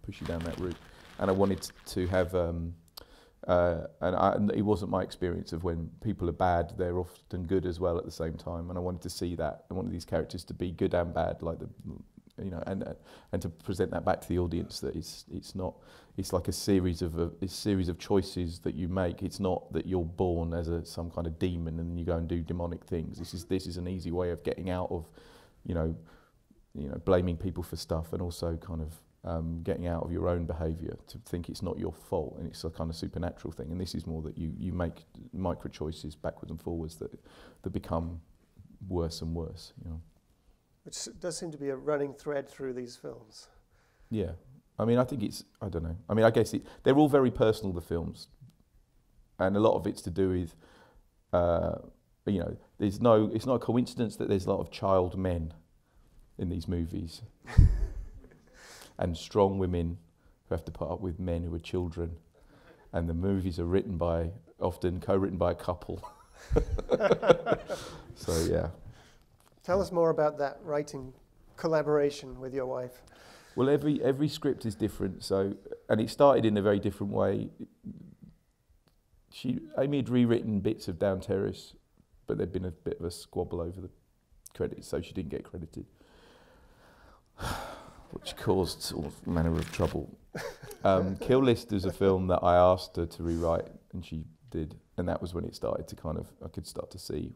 push you down that route. And I wanted to have. Um, Uh, and, I, and it wasn't my experience of when people are bad, they're often good as well at the same time. And I wanted to see that. I wanted these characters to be good and bad, like the, you know, and uh, and to present that back to the audience that it's it's not it's like a series of a, a series of choices that you make. It's not that you're born as a some kind of demon and you go and do demonic things. This is this is an easy way of getting out of, you know, you know, blaming people for stuff and also kind of um, getting out of your own behaviour to think it's not your fault and it's a kind of supernatural thing. And this is more that you, you make micro choices backwards and forwards that, that become worse and worse. You know. Which does seem to be a running thread through these films. Yeah. I mean, I think it's, I don't know. I mean, I guess it, they're all very personal, the films. And a lot of it's to do with, uh, you know, there's no, it's not a coincidence that there's a lot of child men in these movies. *laughs* and strong women who have to put up with men who are children. And the movies are written by, often co written by a couple. *laughs* so, yeah. Tell us more about that writing collaboration with your wife. Well, every, every script is different. So, and it started in a very different way. She, Amy had rewritten bits of Down Terrace, but there'd been a bit of a squabble over the credits, so she didn't get credited which caused all manner of trouble. Um, Kill List is a film that I asked her to rewrite, and she did, and that was when it started to kind of I could start to see,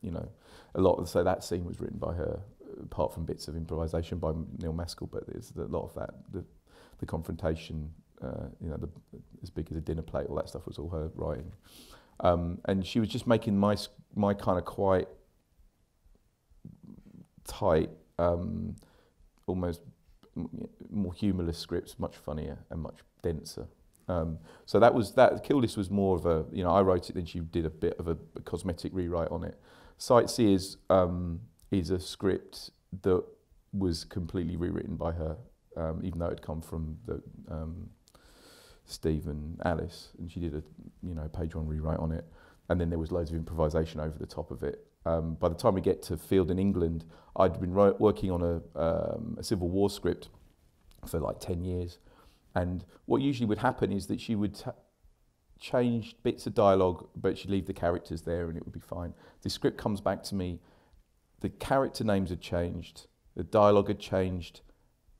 you know, a lot of so that scene was written by her, apart from bits of improvisation by Neil Maskell, but there's a lot of that the the confrontation, uh, you know, the, as big as a dinner plate, all that stuff was all her writing. Um, and she was just making my my kind of quite tight, um, almost more humorless scripts, much funnier and much denser. Um, so that was that. Kill List was more of a you know I wrote it, then she did a bit of a, a cosmetic rewrite on it. Sightseers um, is a script that was completely rewritten by her, um, even though it had come from the um, Steve and Alice, and she did a you know page one rewrite on it, and then there was loads of improvisation over the top of it. Um, by the time we get to Field in England, I'd been working on a, um, a Civil War script for like ten years, and what usually would happen is that she would change bits of dialogue, but she'd leave the characters there, and it would be fine. The script comes back to me. The character names had changed, the dialogue had changed,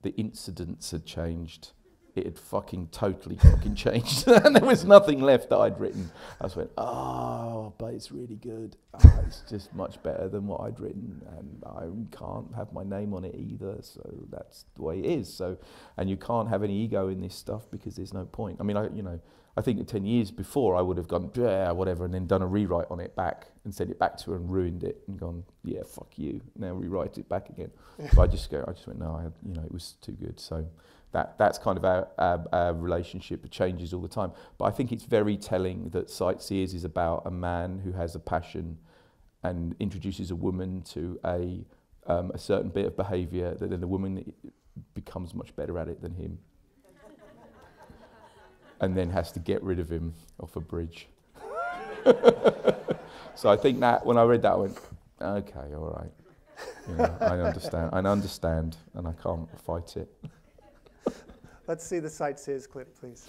the incidents had changed. It had fucking totally fucking changed, *laughs* and there was nothing left that I'd written. I just went, oh, but it's really good. Ah, it's just much better than what I'd written, and I can't have my name on it either. So that's the way it is. So, and you can't have any ego in this stuff because there's no point. I mean, I, you know, I think ten years before I would have gone, yeah, whatever, and then done a rewrite on it back and sent it back to her and ruined it and gone, yeah, fuck you. Now rewrite it back again. *laughs* but I just go, I just went, no, I, you know, it was too good. So that that's kind of our, our, our relationship. It changes all the time. But I think it's very telling that Sightseers is about a man who has a passion and introduces a woman to a um, a certain bit of behaviour that then the woman becomes much better at it than him. *laughs* and then has to get rid of him off a bridge. *laughs* so I think that when I read that, I went, okay, all right. You know, I understand. I understand, and I can't fight it. Let's see the sightseers clip, please.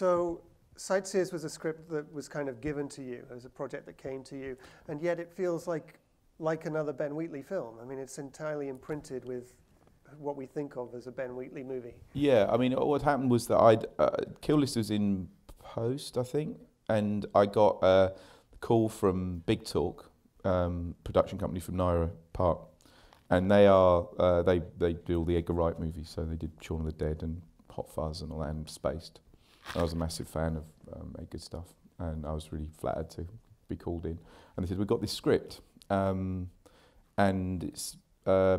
So, Sightseers was a script that was kind of given to you as a project that came to you, and yet it feels like like another Ben Wheatley film. I mean, it's entirely imprinted with what we think of as a Ben Wheatley movie. Yeah, I mean, what happened was that I'd uh, Kill List was in post, I think, and I got a call from Big Talk, um, production company from Nira Park, and they are uh, they they do all the Edgar Wright movies, so they did Shaun of the Dead and Hot Fuzz and all that, and Spaced. I was a massive fan of um, Edgar's stuff, and I was really flattered to be called in. And they said, "We've got this script, um, and it's." Uh,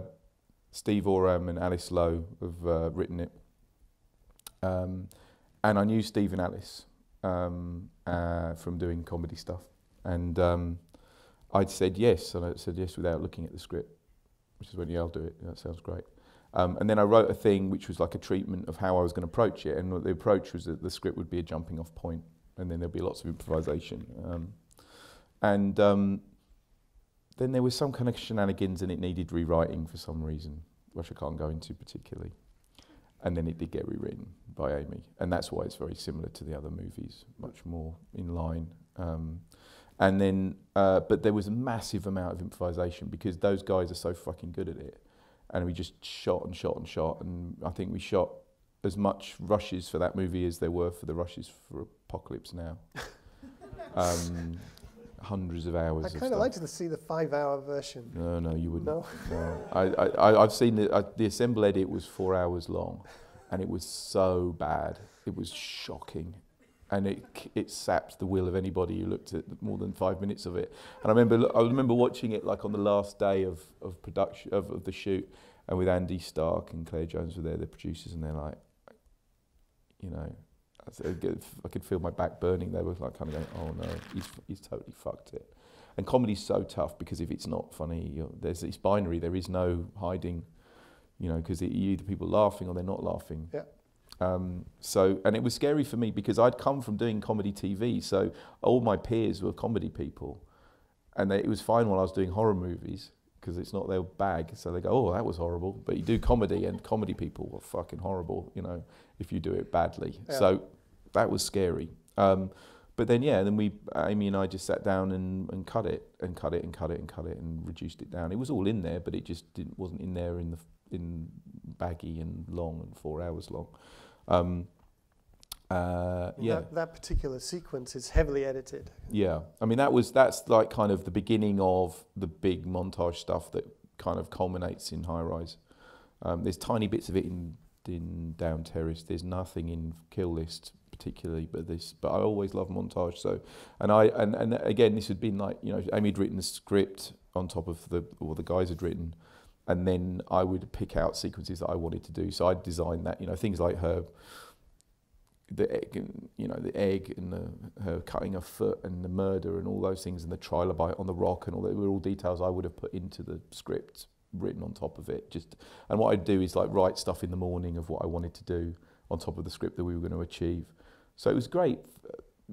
Steve Oram and Alice Lowe have uh, written it. Um, and I knew Steve and Alice um, uh, from doing comedy stuff. And um, I'd said yes, and I said yes without looking at the script, which is when, yeah, I'll do it. That sounds great. Um, and then I wrote a thing which was like a treatment of how I was going to approach it. And the approach was that the script would be a jumping off point and then there'd be lots of improvisation. Um, and um, then there was some kind of shenanigans and it needed rewriting for some reason, which I can't go into particularly. And then it did get rewritten by Amy. And that's why it's very similar to the other movies, much more in line. Um, and then, uh, but there was a massive amount of improvisation because those guys are so fucking good at it. And we just shot and shot and shot. And I think we shot as much rushes for that movie as there were for the rushes for Apocalypse Now. *laughs* um, hundreds of hours. I kind of stuff. like to see the five-hour version. No, no, you wouldn't. No. No. I, I, I, I've seen the, uh, the assemble edit was four hours long, and it was so bad. It was shocking, and it it saps the will of anybody who looked at more than five minutes of it. And I remember I remember watching it like on the last day of of production of, of the shoot, and with Andy Starke and Claire Jones were there, the producers, and they're like, you know. I could feel my back burning. They were like kind of going, "Oh no, he's he's totally fucked it." And comedy's so tough because if it's not funny, there's it's binary. There is no hiding, you know, because either people laughing or they're not laughing. Yeah. Um, so and it was scary for me because I'd come from doing comedy TV, so all my peers were comedy people, and they, it was fine while I was doing horror movies because it's not their bag. So they go, "Oh, that was horrible," but you do comedy, and comedy people were fucking horrible, you know, if you do it badly. Yeah. So that was scary. Um, but then yeah, then we Amy and I just sat down and, and cut it and cut it and cut it and cut it and reduced it down. It was all in there, but it just didn't wasn't in there in the in baggy and long and four hours long. Um, uh, yeah, That, that particular sequence is heavily edited. yeah. I mean that was that's like kind of the beginning of the big montage stuff that kind of culminates in High Rise. Um, there's tiny bits of it in in Down Terrace. There's nothing in Kill List particularly, but this. But I always love montage. So, and I and and again, this had been like you know Amy had written the script on top of the or the guys had written, and then I would pick out sequences that I wanted to do. So I'd design that. You know things like her. The egg, and, you know, the egg and the, her cutting her foot and the murder and all those things and the trilobite on the rock and all that were all details I would have put into the script written on top of it. Just and what I'd do is like write stuff in the morning of what I wanted to do on top of the script that we were going to achieve. So it was great.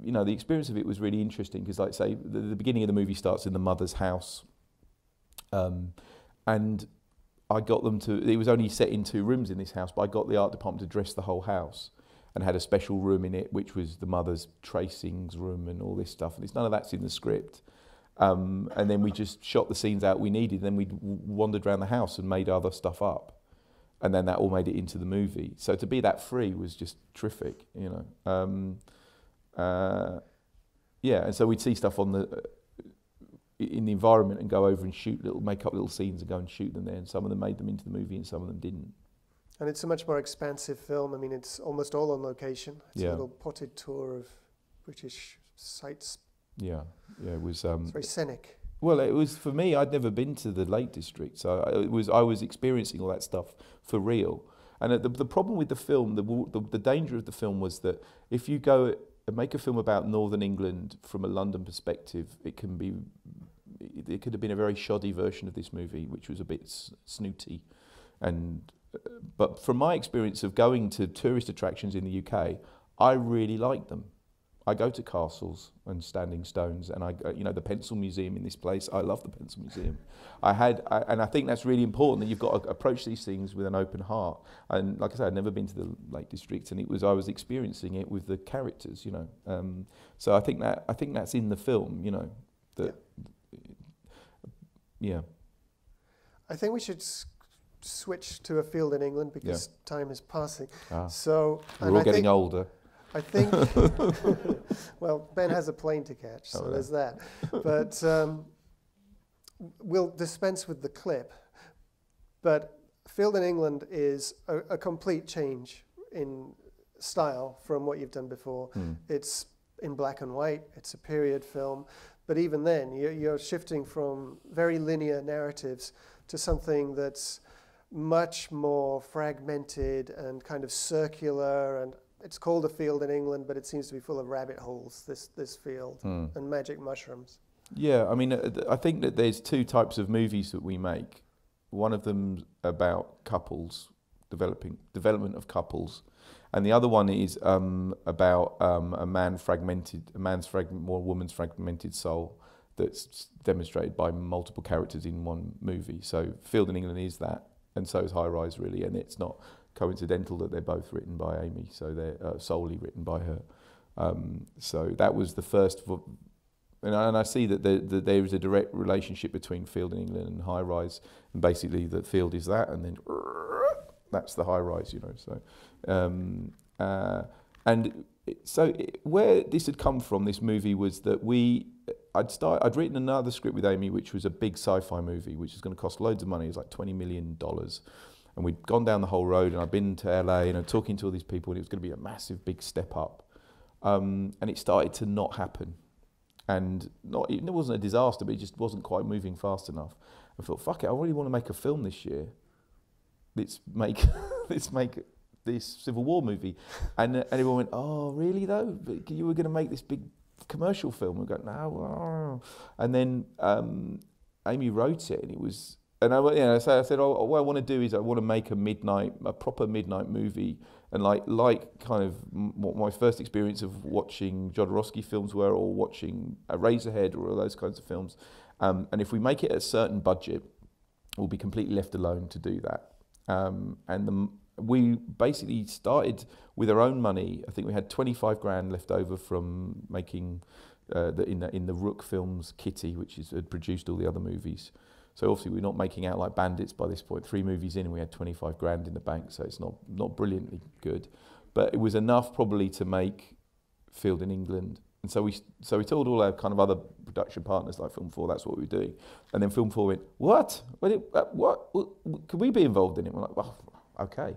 You know, the experience of it was really interesting because, like, say, the, the beginning of the movie starts in the mother's house, um, and I got them to. It was only set in two rooms in this house, but I got the art department to dress the whole house and had a special room in it, which was the mother's tracings room and all this stuff. And it's none of that's in the script. Um, and then we just shot the scenes out we needed. Then we wandered around the house and made other stuff up, and then that all made it into the movie. So to be that free was just terrific, you know. Um, uh, yeah, and so we'd see stuff on the in the environment and go over and shoot little, make up little scenes and go and shoot them there. And some of them made them into the movie, and some of them didn't. And it's a much more expansive film. I mean, it's almost all on location. It's Yeah. a little potted tour of British sites. Yeah, yeah, it was. Um, It's very scenic. Well, it was for me. I'd never been to the Lake District, so I, it was I was experiencing all that stuff for real. And uh, the, the problem with the film, the, the the danger of the film was that if you go and make a film about Northern England from a London perspective, it can be it, it could have been a very shoddy version of this movie, which was a bit snooty. And uh, but from my experience of going to tourist attractions in the UK, I really like them. I go to castles and standing stones, and I, you know, the pencil museum in this place. I love the pencil museum. I had, I, and I think that's really important that you've got to approach these things with an open heart. And like I said, I'd never been to the Lake District, and it was I was experiencing it with the characters, you know. Um, so I think that I think that's in the film, you know. That, yeah. I think we should s- switch to a field in England because time is passing. Ah. So We're all I getting older. I think. *laughs* *laughs* well, Ben has a plane to catch, so Oh, yeah. there's that. *laughs* But um, we'll dispense with the clip. But Field in England is a, a complete change in style from what you've done before. Hmm. It's in black and white. It's a period film, but even then, you're, you're shifting from very linear narratives to something that's much more fragmented and kind of circular. And it's called a field in England, but it seems to be full of rabbit holes. This this field Hmm. and magic mushrooms. Yeah, I mean, uh, I think that there's two types of movies that we make. One of them about couples developing development of couples, and the other one is um, about um, a man fragmented, a man's fragment, or a woman's fragmented soul that's demonstrated by multiple characters in one movie. So Field in England is that, and so is High Rise really, and it's not coincidental that they're both written by Amy, so they're uh, solely written by her. Um, so that was the first, and I, and I see that there, that there is a direct relationship between Field in England and High Rise, and basically the Field is that, and then that's the High Rise, you know. So, um, uh, and so where this had come from, this movie was that we, I'd start, I'd written another script with Amy, which was a big sci-fi movie, which is going to cost loads of money. It was like twenty million dollars. And we'd gone down the whole road, and I'd been to LA, and I'm talking to all these people, and it was going to be a massive, big step up. Um, and it started to not happen. And not, it wasn't a disaster, but it just wasn't quite moving fast enough. I thought, fuck it, I really want to make a film this year. Let's make, *laughs* let's make this Civil War movie. And, uh, everyone went, oh, really though? You were going to make this big commercial film. We go, no. uh." And then um, Amy wrote it, and it was, and I, you know, so I said, oh, what I want to do is I want to make a midnight, a proper midnight movie, and like, like kind of what my first experience of watching Jodorowsky films were, or watching Eraserhead, or all those kinds of films. Um, and if we make it a certain budget, we'll be completely left alone to do that. Um, and the, we basically started with our own money. I think we had 25 grand left over from making uh, the, in the in the Rook Films kitty, which is had produced all the other movies. So obviously we're not making out like bandits by this point. Three movies in, and we had 25 grand in the bank, so it's not not brilliantly good, but it was enough probably to make Field in England. And so we so we told all our kind of other production partners like Film Four that's what we were doing, and then Film Four went what? What? Uh, what? what? Could we be involved in it? We're like, well, okay,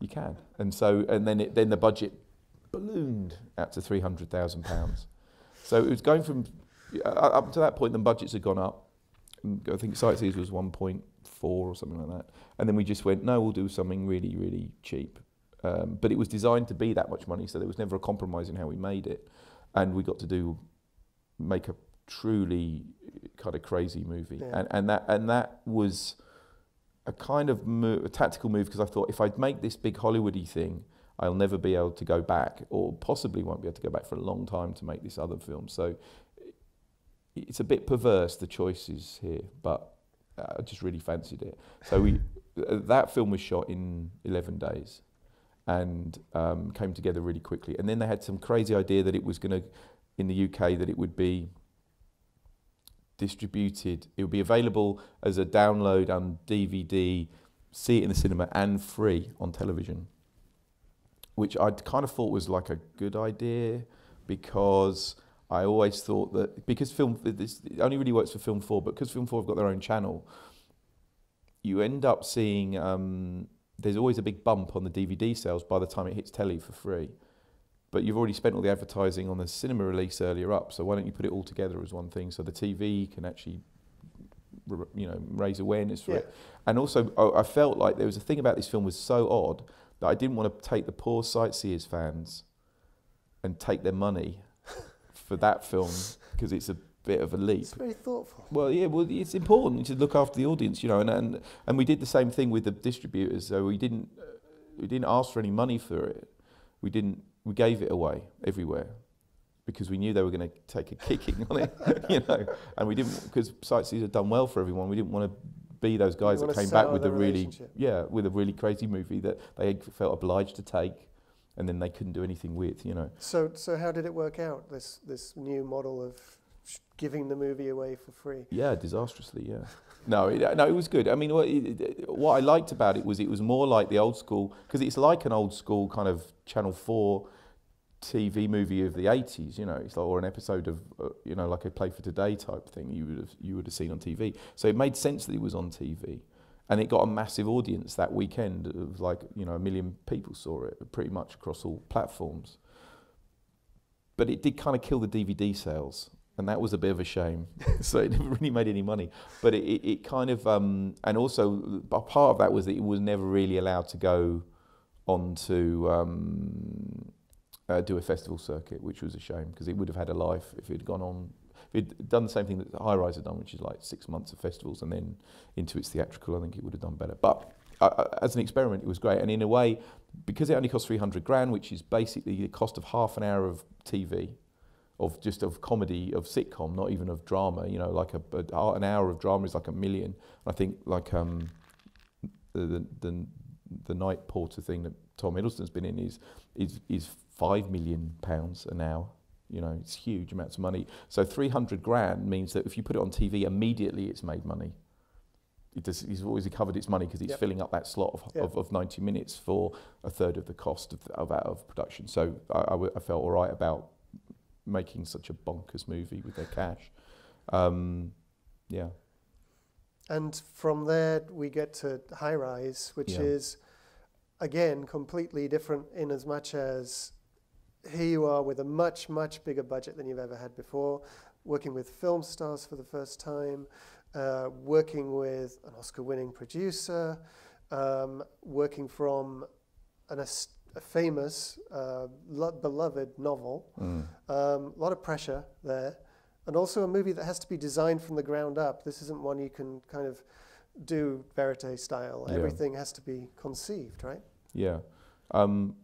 you can. And so and then it, then the budget ballooned out to three hundred thousand pounds. So it was going from uh, up to that point. The budgets had gone up. I think Sightseers was one point four or something like that. And then we just went, no, we'll do something really really cheap. Um, but it was designed to be that much money, so there was never a compromise in how we made it, and we got to do make a truly kind of crazy movie, Yeah. and and that and that was a kind of mo- a tactical move because I thought if I make this big Hollywoody thing, I'll never be able to go back, or possibly won't be able to go back for a long time to make this other film. So it's a bit perverse the choices here, but I just really fancied it. So we *laughs* uh, that film was shot in 11 days and um, came together really quickly. And then they had some crazy idea that it was going to, in the UK, that it would be distributed. It would be available as a download on DVD, see it in the cinema, and free on television. Which I kind of thought was like a good idea because I always thought that because film this only really works for Film Four, but because Film Four have got their own channel, you end up seeing um, there's always a big bump on the DVD sales by the time it hits telly for free. But you've already spent all the advertising on the cinema release earlier up, so why don't you put it all together as one thing so the TV can actually you know raise awareness for Yeah. it. And also I, I felt like there was a thing about this film was so odd that I didn't want to take the poor sightseers fans and take their money *laughs* for that film because it's a bit of a leap. It's very thoughtful. Well, yeah, well, it's important to look after the audience, you know, and and, and we did the same thing with the distributors. So we didn't uh, we didn't ask for any money for it. We didn't we gave it away everywhere because we knew they were going to take a kicking on it, *laughs* you know, and we didn't because sightseers had done well for everyone. We didn't want to be those guys that came back with a really yeah with a really crazy movie that they felt obliged to take, and then they couldn't do anything with, you know. So, so how did it work out? This this new model of giving the movie away for free. Yeah, disastrously. Yeah. no, it, no, it was good. I mean, what, it- what I liked about it was it was more like the old school because it's like an old school kind of Channel Four TV movie of the eighties. You know, it's like, or an episode of uh, you know like a Play for Today type thing you would have you would have seen on TV. So it made sense that it was on TV. And it got a massive audience that weekend. of like, you know, a million people saw it pretty much across all platforms. But it did kind of kill the DVD sales and that was a bit of a shame. *laughs* so it never really made any money. But it, it, it kind of, um, and also a part of that was that it was never really allowed to go on to um, uh, do a festival circuit, which was a shame because it would have had a life if it had gone on. We'd done the same thing that High Rise had done, which is like six months of festivals and then into its theatrical. I think it would have done better. But uh, uh, as an experiment, it was great. And in a way, because it only cost 300 grand, which is basically the cost of half an hour of TV, of just of comedy, of sitcom, not even of drama. You know, like a, a an hour of drama is like a million. I think like um, the, the the night porter thing that Tom Hiddleston's been in is is is five million pounds an hour. You know, it's huge amounts of money. So 300 grand means that if you put it on TV, immediately it's made money. It does, he's always recovered its money because he's Yep. filling up that slot of, Yep. of, of 90 minutes for a third of the cost of, of, out of production. So I, I, w- I felt all right about making such a bonkers movie with their cash. Um, yeah. And from there, we get to High Rise, which Yeah. is, again, completely different in as much as here you are with a much, much bigger budget than you've ever had before, working with film stars for the first time, uh, working with an Oscar winning producer, um, working from an, as- a famous, uh, lo- beloved novel. Mm. Um, a lot of pressure there. And also a movie that has to be designed from the ground up. This isn't one you can kind of do verite style. Yeah. Everything has to be conceived, right? Yeah. Um,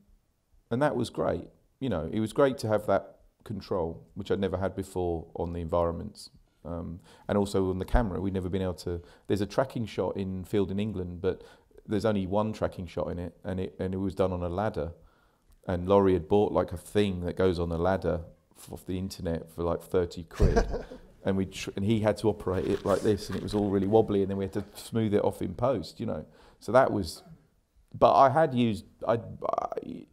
and that was great. You know, it was great to have that control, which I'd never had before on the environments. Um, and also on the camera, we'd never been able to. There's a tracking shot in Field in England, but there's only one tracking shot in it, and it and it was done on a ladder. And Laurie had bought like a thing that goes on a ladder off the internet for like 30 quid. *laughs* and we tr- and he had to operate it like this, and it was all really wobbly, and then we had to smooth it off in post, you know. So that was but I had used I, I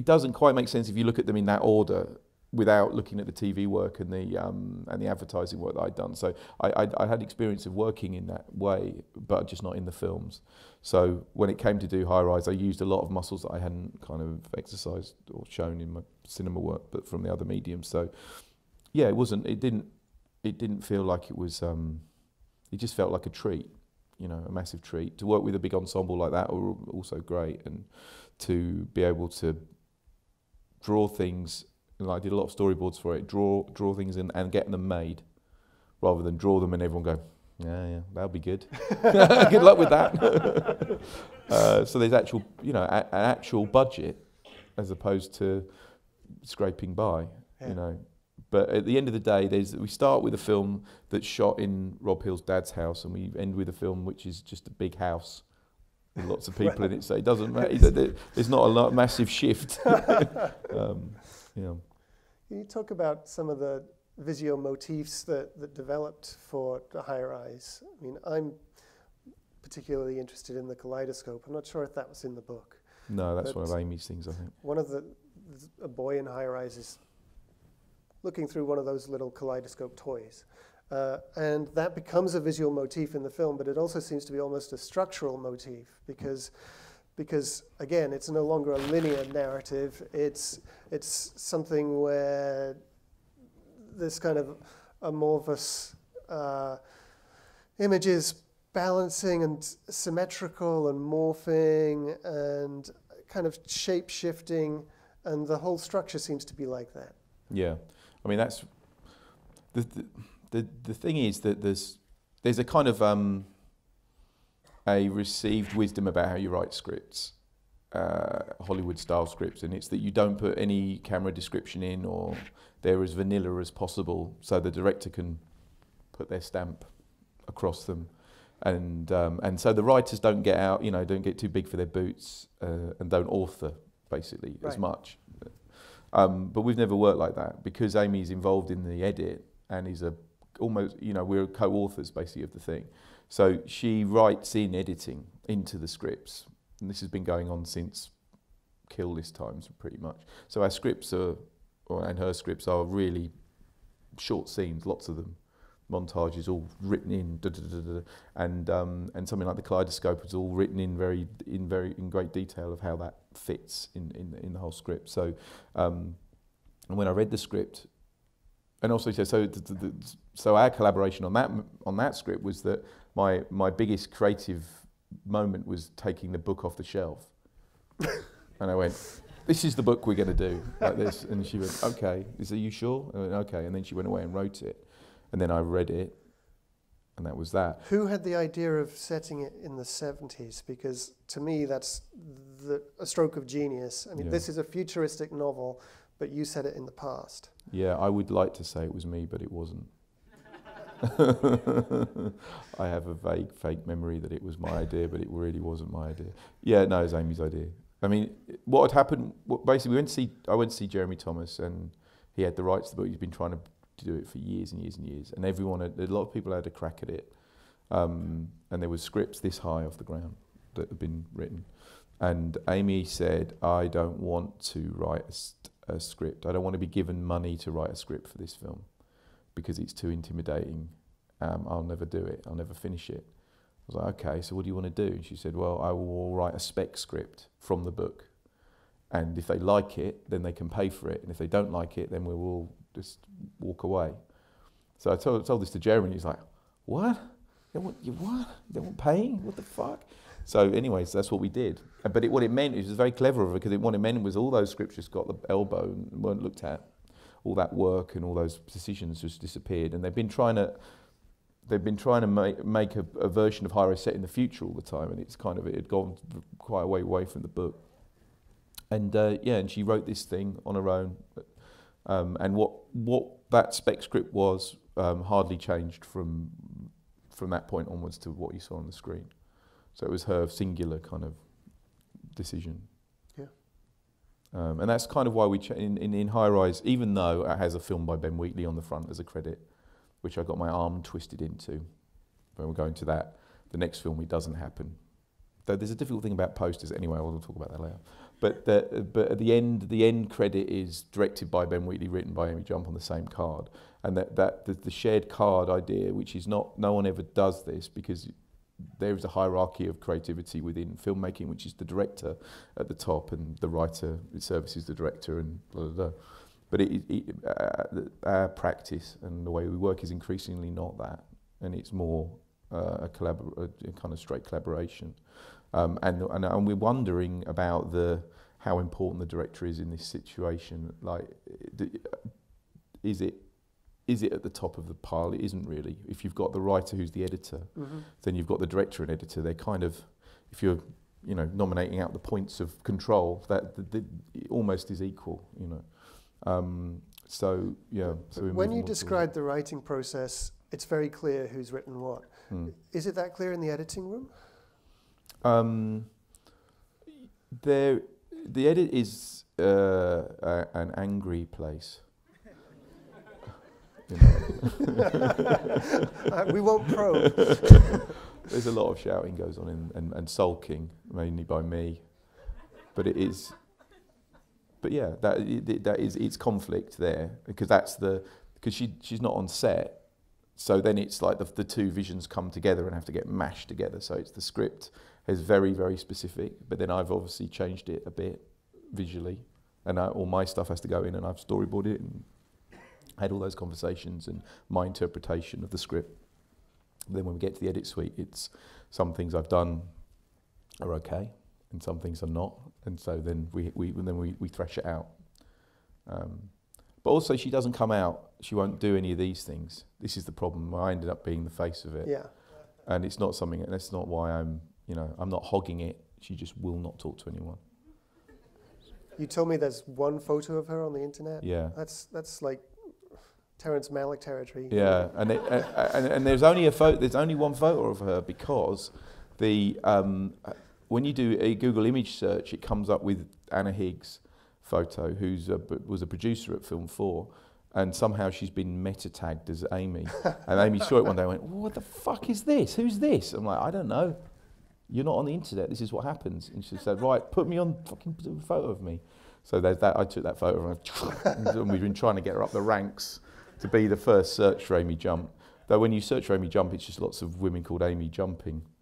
it doesn't quite make sense if you look at them in that order without looking at the TV work and the um, and the advertising work that I'd done. So I, I, I had experience of working in that way, but just not in the films. So when it came to do High Rise, I used a lot of muscles that I hadn't kind of exercised or shown in my cinema work, but from the other mediums. So yeah, it wasn't. It didn't. It didn't feel like it was. Um, it just felt like a treat you know, a massive treat. To work with a big ensemble like that were also great, and to be able to draw things. You know, I did a lot of storyboards for it. Draw, draw things in and get them made, rather than draw them and everyone go, yeah, yeah, that'll be good. *laughs* good luck with that. *laughs* uh, so there's actual, you know, a, an actual budget as opposed to scraping by. Yeah. You know, but at the end of the day, there's we start with a film that's shot in Rob Hill's dad's house, and we end with a film which is just a big house with lots of people in it. So it doesn't matter. there- There's not a lot, massive shift. *laughs* um, you. Can you talk about some of the visual motifs that, that developed for the high rise? I mean, I'm particularly interested in the kaleidoscope. I'm not sure if that was in the book. No, that's one of Amy's things, I think. One of the, a boy in high rise is looking through one of those little kaleidoscope toys. Uh, and that becomes a visual motif in the film, but it also seems to be almost a structural motif because, because again, it's no longer a linear narrative. It's, it's something where this kind of amorphous uh, images balancing and symmetrical and morphing and kind of shape shifting, and the whole structure seems to be like that. Yeah, I mean that's the the the, the thing is that there's there's a kind of um, a received wisdom about how you write scripts, uh, Hollywood style scripts, and it's that you don't put any camera description in or they're as vanilla as possible, so the director can put their stamp across them. And um, and so the writers don't get out, you know, don't get too big for their boots, uh, and don't author basically as much. Um, but we've never worked like that because Amy's involved in the edit and is a almost, you know, we're co-authors basically of the thing. So she writes in editing into the scripts, and this has been going on since Kill List times pretty much. So our scripts are, or, and her scripts are really short scenes, lots of them, montages all written in, da, da, da, and um, and something like the kaleidoscope is all written in very in very in great detail of how that fits in in, in the whole script. So, um, and when I read the script, and also so so, so our collaboration on that on that script was that my my biggest creative moment was taking the book off the shelf, and I went, this is the book we're going to do, like this. And she went, okay. Is, are you sure? I went, okay. And then she went away and wrote it. And then I read it, and that was that. Who had the idea of setting it in the 70s? Because to me, that's the, a stroke of genius. I mean, Yeah. this is a futuristic novel, but you said it in the past. Yeah, I would like to say it was me, but it wasn't. *laughs* I have a vague, fake memory that it was my idea, but it really wasn't my idea. Yeah, no, it was Amy's idea. I mean, what had happened? Basically, we went to see. I went to see Jeremy Thomas, and he had the rights to the book. He's been trying to, do it for years and years and years, and everyone, had, a lot of people had a crack at it, um, and there was scripts this high off the ground that had been written, and Amy said, "I don't want to write a, st- a script. I don't want to be given money to write a script for this film." because it's too intimidating. Um, I'll never do it. I'll never finish it. I was like, okay, so what do you want to do? And she said, well, I will write a spec script from the book. And if they like it, then they can pay for it. And if they don't like it, then we will just walk away. So I told, told this to Jeremy, he's like, what? They want, you what? They want paying? What the fuck? So anyways, that's what we did. But it, what it meant, it was very clever of her, because it, what it meant was all those scripts just got the elbow and weren't looked at all that work and all those decisions just disappeared. And they've been trying to they've been trying to make, make a, a version of High Rise set in the future all the time, and it's kind of it had gone quite a way away from the book. And uh, yeah, and she wrote this thing on her own, um, and what what that spec script was um, hardly changed from from that point onwards to what you saw on the screen. So it was her singular kind of decision. Yeah. Um, and that's kind of why we, ch- in, in, in High Rise, even though it has a film by Ben Wheatley on the front as a credit, which I got my arm twisted into, when we're going to that, the next film it doesn't happen. Though there's a difficult thing about posters anyway, I'll talk about that later. But, the, but at the end, the end credit is directed by Ben Wheatley, written by Amy Jump on the same card. And that, that the, the shared card idea, which is not, no one ever does this because there is a hierarchy of creativity within filmmaking, which is the director at the top and the writer it services the director and blah blah blah. But it, it, uh, our practice and the way we work is increasingly not that, and it's more uh, a, collabor- a kind of straight collaboration. Um, and, and and we're wondering about the how important the director is in this situation. Like, is it is it at the top of the pile? It isn't really. If you've got the writer who's the editor, Mhm. then you've got the director and editor. They're kind of, if you're, you know, nominating out the points of control, that the, the, it almost is equal, you know. Um, so yeah. So when you describe the writing process, it's very clear who's written what. Hmm. Is it that clear in the editing room? Um, there, the edit is uh, a, an angry place. You know. *laughs* We won't probe. There's a lot of shouting goes on in, and, and sulking, mainly by me. But it is, but yeah, that that is it's conflict there because that's the because she she's not on set, so then it's like the the two visions come together and have to get mashed together. So it's the script is very very specific, but then I've obviously changed it a bit visually, and I, all my stuff has to go in, and I've storyboarded it and had all those conversations and my interpretation of the script. Then when we get to the edit suite, it's some things I've done are okay, and some things are not, and so then we, we then we, we thresh it out. Um, but also, she doesn't come out. She won't do any of these things. This is the problem. I ended up being the face of it, Yeah. and it's not something. And that's not why I'm. You know, I'm not hogging it. She just will not talk to anyone. You told me there's one photo of her on the internet. Yeah. That's that's like Terrence Malick territory. Yeah, and, it, and, and there's only a photo. There's only one photo of her because the um, when you do a Google image search, it comes up with Anna Higgs' photo, who's a, was a producer at Film Four, and somehow she's been meta tagged as Amy. *laughs* and Amy saw it one day and went, "What the fuck is this? Who's this?" I'm like, "I don't know. You're not on the internet. This is what happens." And she said, "Right, put me on fucking put a photo of me." So there's that. I took that photo and, *laughs* and we've been trying to get her up the ranks to be the first search for Amy Jump. Though when you search for Amy Jump, it's just lots of women called Amy Jumping. *laughs*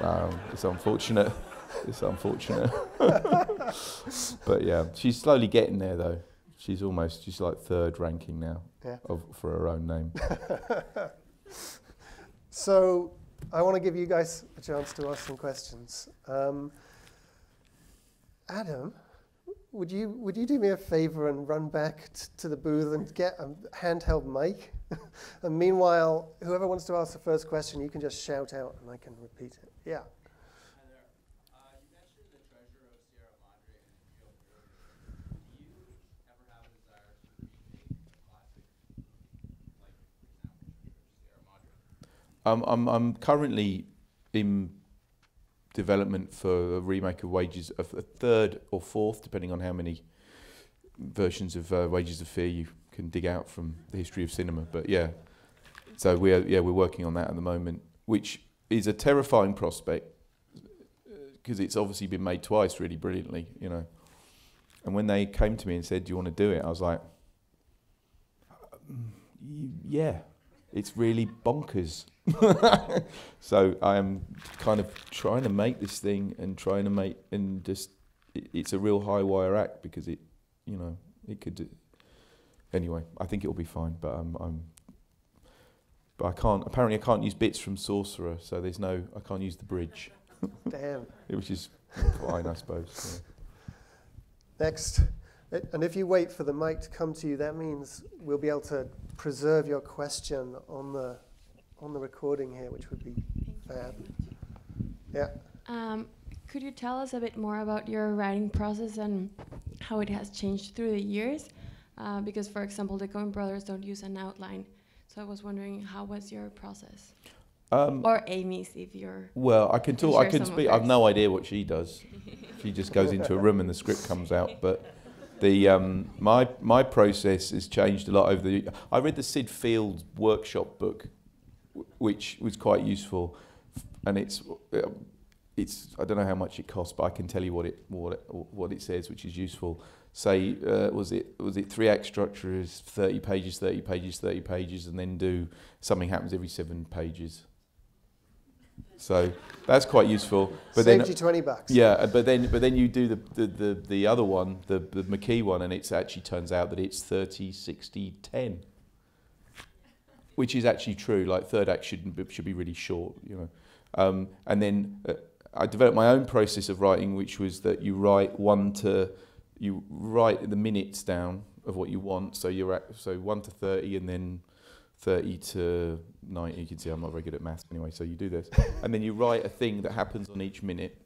Um, it's unfortunate. It's unfortunate. *laughs* but yeah, she's slowly getting there though. She's almost, she's like third ranking now Yeah. of, for her own name. *laughs* So I want to give you guys a chance to ask some questions. Um, Adam, would you would you do me a favor and run back t- to the booth and get a handheld mic? *laughs* and meanwhile, whoever wants to ask the first question, you can just shout out and I can repeat it. Yeah. Hi there. Uh, you mentioned the treasure of Sierra Madre and Imperial Peru. Do you ever have a desire to classic, like, for example, Treasure of Sierra Madre? Um, I'm, I'm currently in development for a remake of Wages of a third or fourth, depending on how many versions of uh, Wages of Fear you can dig out from the history of cinema. But yeah, so we're yeah we're working on that at the moment, which is a terrifying prospect because it's obviously been made twice really brilliantly, you know. And when they came to me and said, "Do you want to do it?" I was like, "Mm, "Yeah." It's really bonkers. *laughs* so I am kind of trying to make this thing and trying to make and just it, it's a real high wire act because it you know it could anyway I think it'll be fine but I'm I'm but I can't apparently I can't use bits from Sorcerer so there's no I can't use the bridge *laughs* Damn. *laughs* which is fine I suppose. Next. Uh, And if you wait for the mic to come to you, that means we'll be able to preserve your question on the on the recording here, which would be fab. Yeah. Um, could you tell us a bit more about your writing process and how it has changed through the years? Uh, because, for example, the Coen brothers don't use an outline. So I was wondering, how was your process? Um, Or Amy's, if you're. Well, I can can talk. I can speak. I've no idea what she does. *laughs* she just goes into a room and the script comes out. But the um, my my process has changed a lot over the. I read the Syd Field workshop book, w- which was quite useful, and it's. Uh, it's I don't know how much it costs, but I can tell you what it what it, what it says, which is useful. Say uh, was it was it three act structure is thirty pages, thirty pages, thirty pages, and then do something happens every seven pages. So that's quite useful. But Saved then you 20 bucks. yeah, uh, but then but then you do the the, the, the other one, the the McKee one, and it actually turns out that it's 30, 60, 10. Which is actually true. Like third act should be, should be really short, you know. Um, and then uh, I developed my own process of writing, which was that you write one to you write the minutes down of what you want. So you're at so one to thirty, and then thirty to ninety. You can see I'm not very good at maths anyway. So you do this, and then you write a thing that happens on each minute.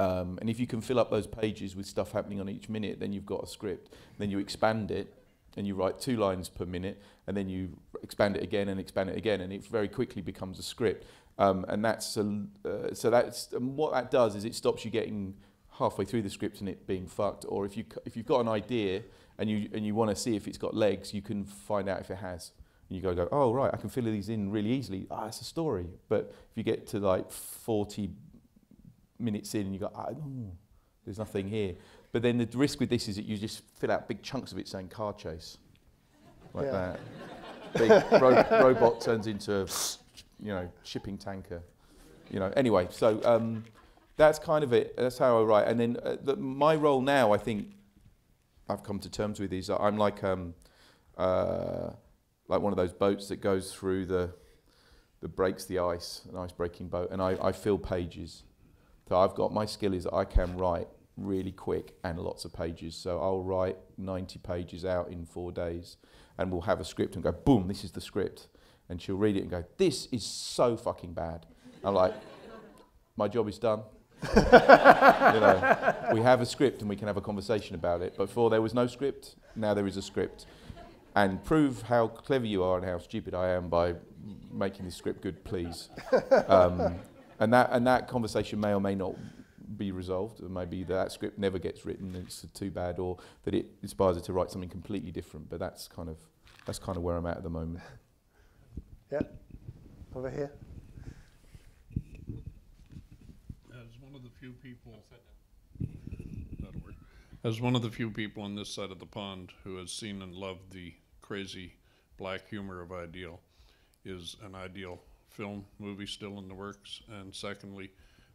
Um, and if you can fill up those pages with stuff happening on each minute, then you've got a script. Then you expand it, and you write two lines per minute, and then you expand it again and expand it again, and it very quickly becomes a script. Um, and that's a, uh, so that's and what that does is it stops you getting halfway through the script and it being fucked. Or if you if you've got an idea and you and you want to see if it's got legs, you can find out if it has. And you go go, oh right, I can fill these in really easily. Ah, it's a story. But if you get to like 40 minutes in and you go, ooh, there's nothing here. But then the risk with this is that you just fill out big chunks of it saying car chase, like Yeah. that. Big ro- robot turns into, a, you know, shipping tanker. You know. Anyway, so um, that's kind of it. That's how I write. And then uh, the, my role now, I think, I've come to terms with is that I'm like um, uh, like one of those boats that goes through the that breaks the ice, an ice breaking boat, and I, I fill pages. So I've got my skill is that I can write really quick and lots of pages. So I'll write 90 pages out in four days, and we'll have a script and go, boom, this is the script, and she'll read it and go, this is so fucking bad. I'm like, my job is done. *laughs* you know, we have a script and we can have a conversation about it. Before there was no script, now there is a script. And prove how clever you are and how stupid I am by making this script good, please. *laughs* Um, and that and that conversation may or may not be resolved. Or maybe that script never gets written. And it's too bad, or that it inspires her to write something completely different. But that's kind of that's kind of where I'm at at the moment. *laughs* Yeah. Over here. As one of the few people, that'll work. As one of the few people on this side of the pond who has seen and loved the crazy black humor of Ideal, is an Ideal film movie still in the works? And secondly,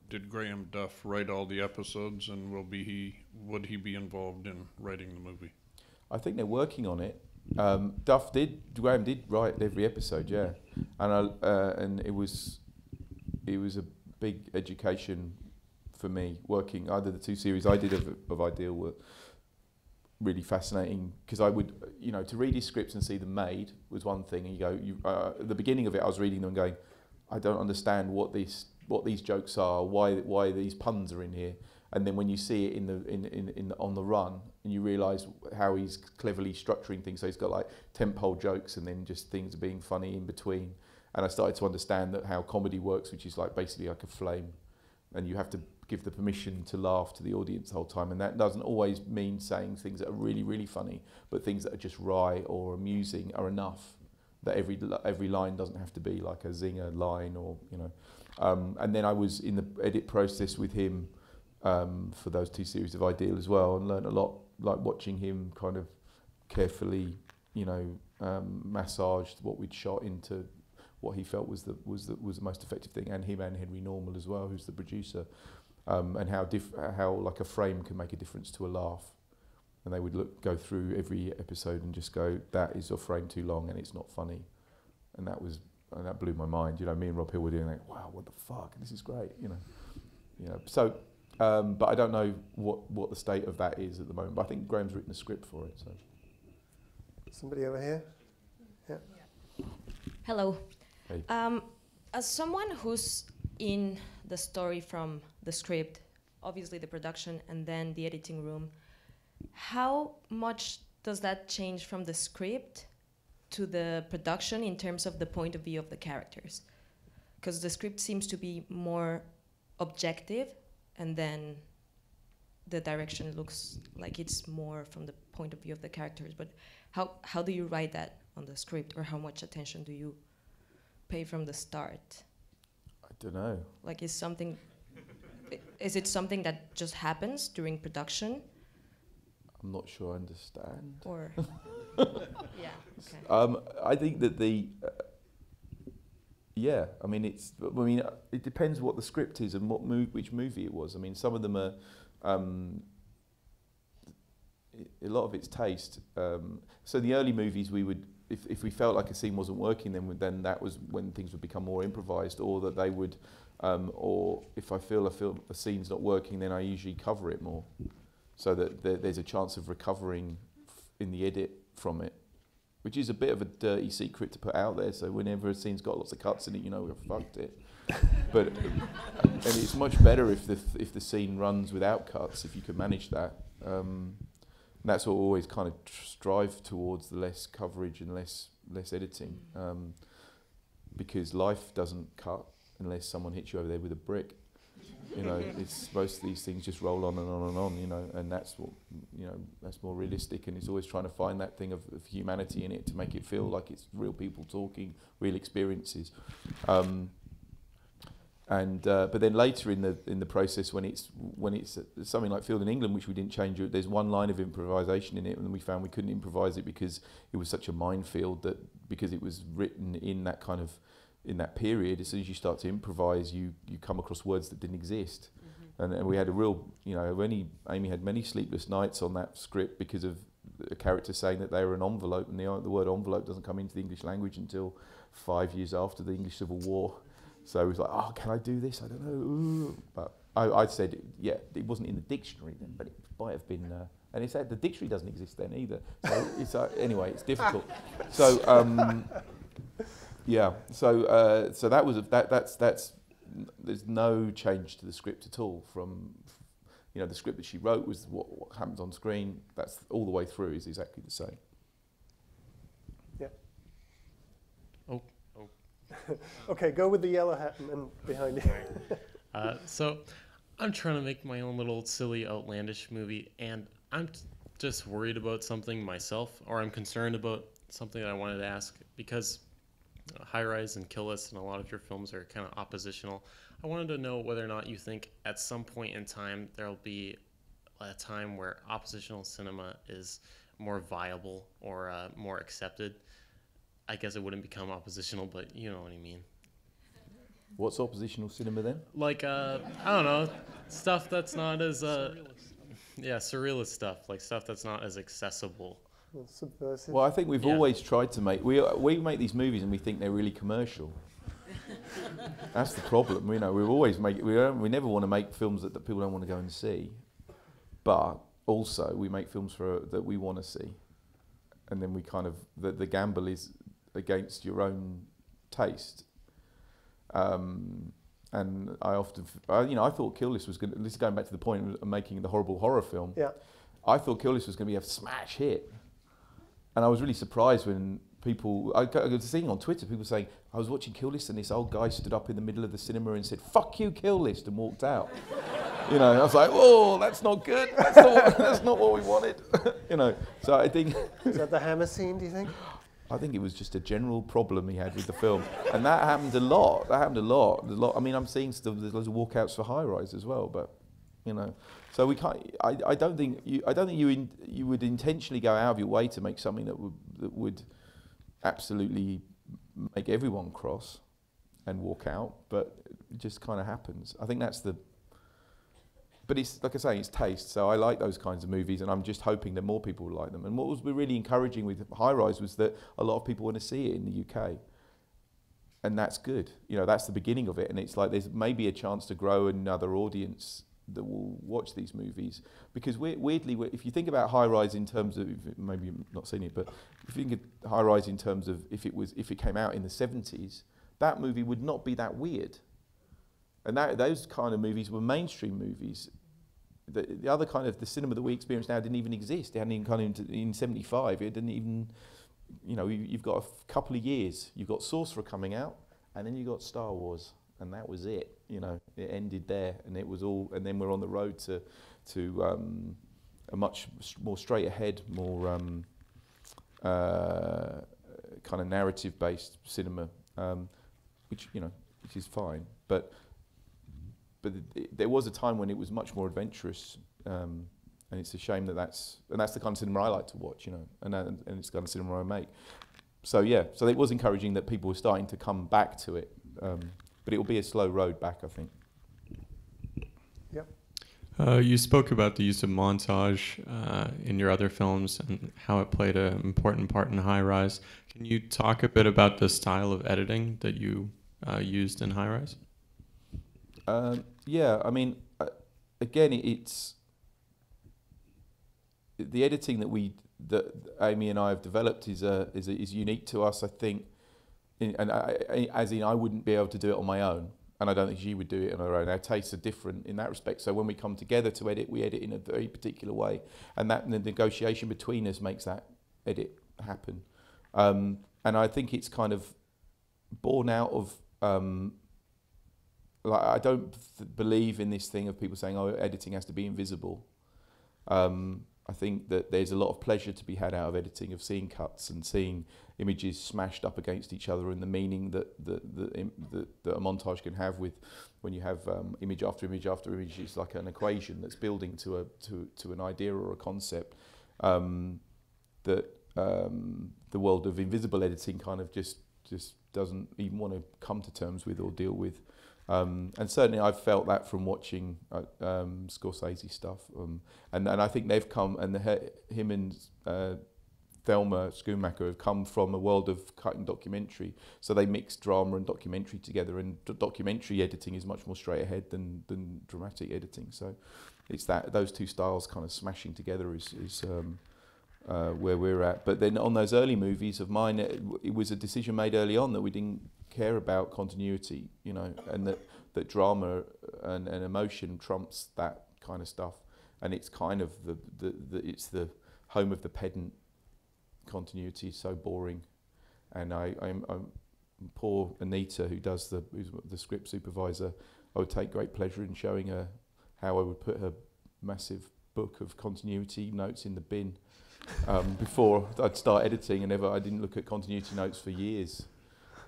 did Graham Duff write all the episodes, and will be he would he be involved in writing the movie? I think they're working on it. Um, Duff did, Graham did write every episode, yeah, and I, uh, and it was, it was a big education for me. Working either the two series I did of, of Ideal were really fascinating because I would, you know, to read his scripts and see them made was one thing. And you go, you, uh, at the beginning of it, I was reading them going, I don't understand what these what these jokes are, why why these puns are in here. And then when you see it in the in, in, in on the run, and you realise how he's cleverly structuring things, so he's got like tempo jokes and then just things being funny in between. And I started to understand that how comedy works, which is like basically like a flame, and you have to give the permission to laugh to the audience the whole time. And that doesn't always mean saying things that are really really funny, but things that are just wry or amusing are enough. That every every line doesn't have to be like a zinger line or you know. Um, and then I was in the edit process with him um, for those two series of Ideal as well, and learned a lot, like watching him kind of carefully, you know, um, massaged what we'd shot into what he felt was the was the was the most effective thing, and him and Henry Normal as well, who's the producer, um, and how diff- how like a frame can make a difference to a laugh, and they would look go through every episode and just go, that is a frame too long and it's not funny, and that was and that blew my mind. You know, me and Rob Hill were doing like, wow, what the fuck, this is great. You know, you know, so. Um, but I don't know what, what the state of that is at the moment. But I think Graham's written a script for it. So Somebody over here? Yeah. Hello. Hey. Um, as someone who's in the story from the script, obviously the production, and then the editing room, how much does that change from the script to the production in terms of the point of view of the characters? Because the script seems to be more objective, and then the direction looks like it's more from the point of view of the characters. But how how do you write that on the script, or how much attention do you pay from the start? I don't know. Like, is something is it something that just happens during production, I'm not sure I understand. or *laughs* *laughs* okay. Um, I think that the uh, yeah, I mean it's I mean it depends what the script is and what move which movie it was. I mean some of them are um, a lot of it's taste. Um, so the early movies we would if if we felt like a scene wasn't working then then that was when things would become more improvised or that they would um, or if I feel a film a scene's not working then I usually cover it more so that there, there's a chance of recovering in the edit from it which is a bit of a dirty secret to put out there. So whenever a scene's got lots of cuts in it, you know we've fucked it. but and it's much better if the if the scene runs without cuts, if you can manage that. Um, that's what we always kind of tr- strive towards: the less coverage and less less editing, um, because life doesn't cut unless someone hits you over there with a brick. You know, it's most of these things just roll on and on and on. You know, and that's what you know that's more realistic, and it's always trying to find that thing of, of humanity in it to make it feel like it's real people talking, real experiences. Um, and uh, but then later in the in the process, when it's when it's uh, something like Field in England, which we didn't change, there's one line of improvisation in it, and we found we couldn't improvise it because it was such a minefield that because it was written in that kind of in that period, as soon as you start to improvise, you you come across words that didn't exist. And, and we had a real, you know, many, Amy had many sleepless nights on that script because of a character saying that they were an envelope, and the, the word envelope doesn't come into the English language until five years after the English Civil War. So it was like, oh, can I do this? I don't know. Ooh. But I, I said, yeah, it wasn't in the dictionary then, but it might have been. Uh, and it said the dictionary doesn't exist then either. So it's uh, anyway, it's difficult. So um, yeah, so uh, so that was a, that that's that's there's no change to the script at all from you know the script that she wrote was what, what happens on screen. That's all the way through is exactly the same. Oh, oh. *laughs* Okay, go with the yellow hat and, and behind you. Uh, so, I'm trying to make my own little silly, outlandish movie, and I'm t- just worried about something myself, or I'm concerned about something that I wanted to ask because High Rise and Kill List and a lot of your films are kind of oppositional. I wanted to know whether or not you think at some point in time there'll be a time where oppositional cinema is more viable or uh, more accepted. I guess it wouldn't become oppositional, but you know what I mean. What's oppositional cinema then? Like uh, I don't know, stuff that's not as uh, yeah, surrealist stuff, like stuff that's not as accessible. Well, subversive. Well, I think we've Yeah. always tried to make we we make these movies and we think they're really commercial, *laughs* That's the problem. You know, we always make we don't, we never want to make films that, that people don't want to go and see, but also we make films for that we want to see, and then we kind of the, the gamble is against your own taste. Um, and I often, f- I, you know, I thought Kill List was going. to This is going back to the point of making the horrible horror film. Yeah. I thought Kill List was going to be a smash hit, and I was really surprised when people. I, was seeing on Twitter people saying I was watching Kill List and this old guy stood up in the middle of the cinema and said "fuck you, Kill List" and walked out. you know, I was like, "Oh, that's not good. That's not, what- *laughs* that's not what we wanted." *laughs* you know, so I think. *laughs* Is that the hammer scene? Do you think? I think it was just a general problem he had with the film, and that happened a lot. That happened a lot. A lot. I mean, I'm seeing. There's loads of walkouts for high rise as well, but you know, so we can't. I, I don't think you. I don't think you. In, you would intentionally go out of your way to make something that would that would absolutely make everyone cross and walk out, but it just kind of happens. I think that's the. But it's like I say, it's taste. So I like those kinds of movies, and I'm just hoping that more people will like them. And what was really encouraging with High Rise was that a lot of people want to see it in the UK, and that's good. You know, that's the beginning of it. And it's like there's maybe a chance to grow another audience that will watch these movies because weirdly, if you think about High Rise in terms of maybe you've not seen it, but if you think of High Rise in terms of if it was if it came out in the 70s, that movie would not be that weird. And that, those kind of movies were mainstream movies. The, the other kind of the cinema that we experience now didn't even exist. It hadn't even kind of in '75. It didn't even, you know, you, you've got a couple of years. You've got Sorcerer coming out, and then you got Star Wars, and that was it. You know, it ended there, and it was all. And then we're on the road to, to um, a much more straight ahead, more um, uh, kind of narrative-based cinema, um, which you know, which is fine, but but it- there was a time when it was much more adventurous, um, and it's a shame that that's and that's the kind of cinema I like to watch, you know, and and it's the kind of cinema I make. So yeah, so it was encouraging that people were starting to come back to it, um, but it will be a slow road back, I think. Yep. Uh, you spoke about the use of montage uh, in your other films and how it played an important part in High Rise. Can you talk a bit about the style of editing that you uh, used in High Rise? Um, yeah, I mean, uh, again, it's the editing that we that Amy and I have developed is uh, is is unique to us. I think, in, and I, as in, I wouldn't be able to do it on my own, and I don't think she would do it on her own. Our tastes are different in that respect. So when we come together to edit, we edit in a very particular way, and that the negotiation between us makes that edit happen. Um, and I think it's kind of born out of um, like I don't believe in this thing of people saying, "Oh, editing has to be invisible." Um, I think that there's a lot of pleasure to be had out of editing, of seeing cuts and seeing images smashed up against each other, and the meaning that that that, that, that a montage can have with when you have um, image after image after image. It's like an equation that's building to a to to an idea or a concept. Um, that um, the world of invisible editing kind of just just doesn't even want to come to terms with or deal with. Um, and certainly I've felt that from watching uh, um, Scorsese stuff. Um, and, and I think they've come, and the, him and uh, Thelma Schoonmaker have come from a world of cutting documentary. So they mix drama and documentary together, and documentary editing is much more straight ahead than, than dramatic editing. So it's that those two styles kind of smashing together is, is um, uh, where we're at. But then on those early movies of mine, it, it was a decision made early on that we didn't care about continuity, you know, and that, that drama and, and emotion trumps that kind of stuff. And it's kind of the, the, the it's the home of the pedant. Continuity so boring, and I, I'm, I'm poor Anita who does the who's the script supervisor. I would take great pleasure in showing her how I would put her massive book of continuity notes in the bin um, before I'd start editing, and ever I didn't look at continuity notes for years.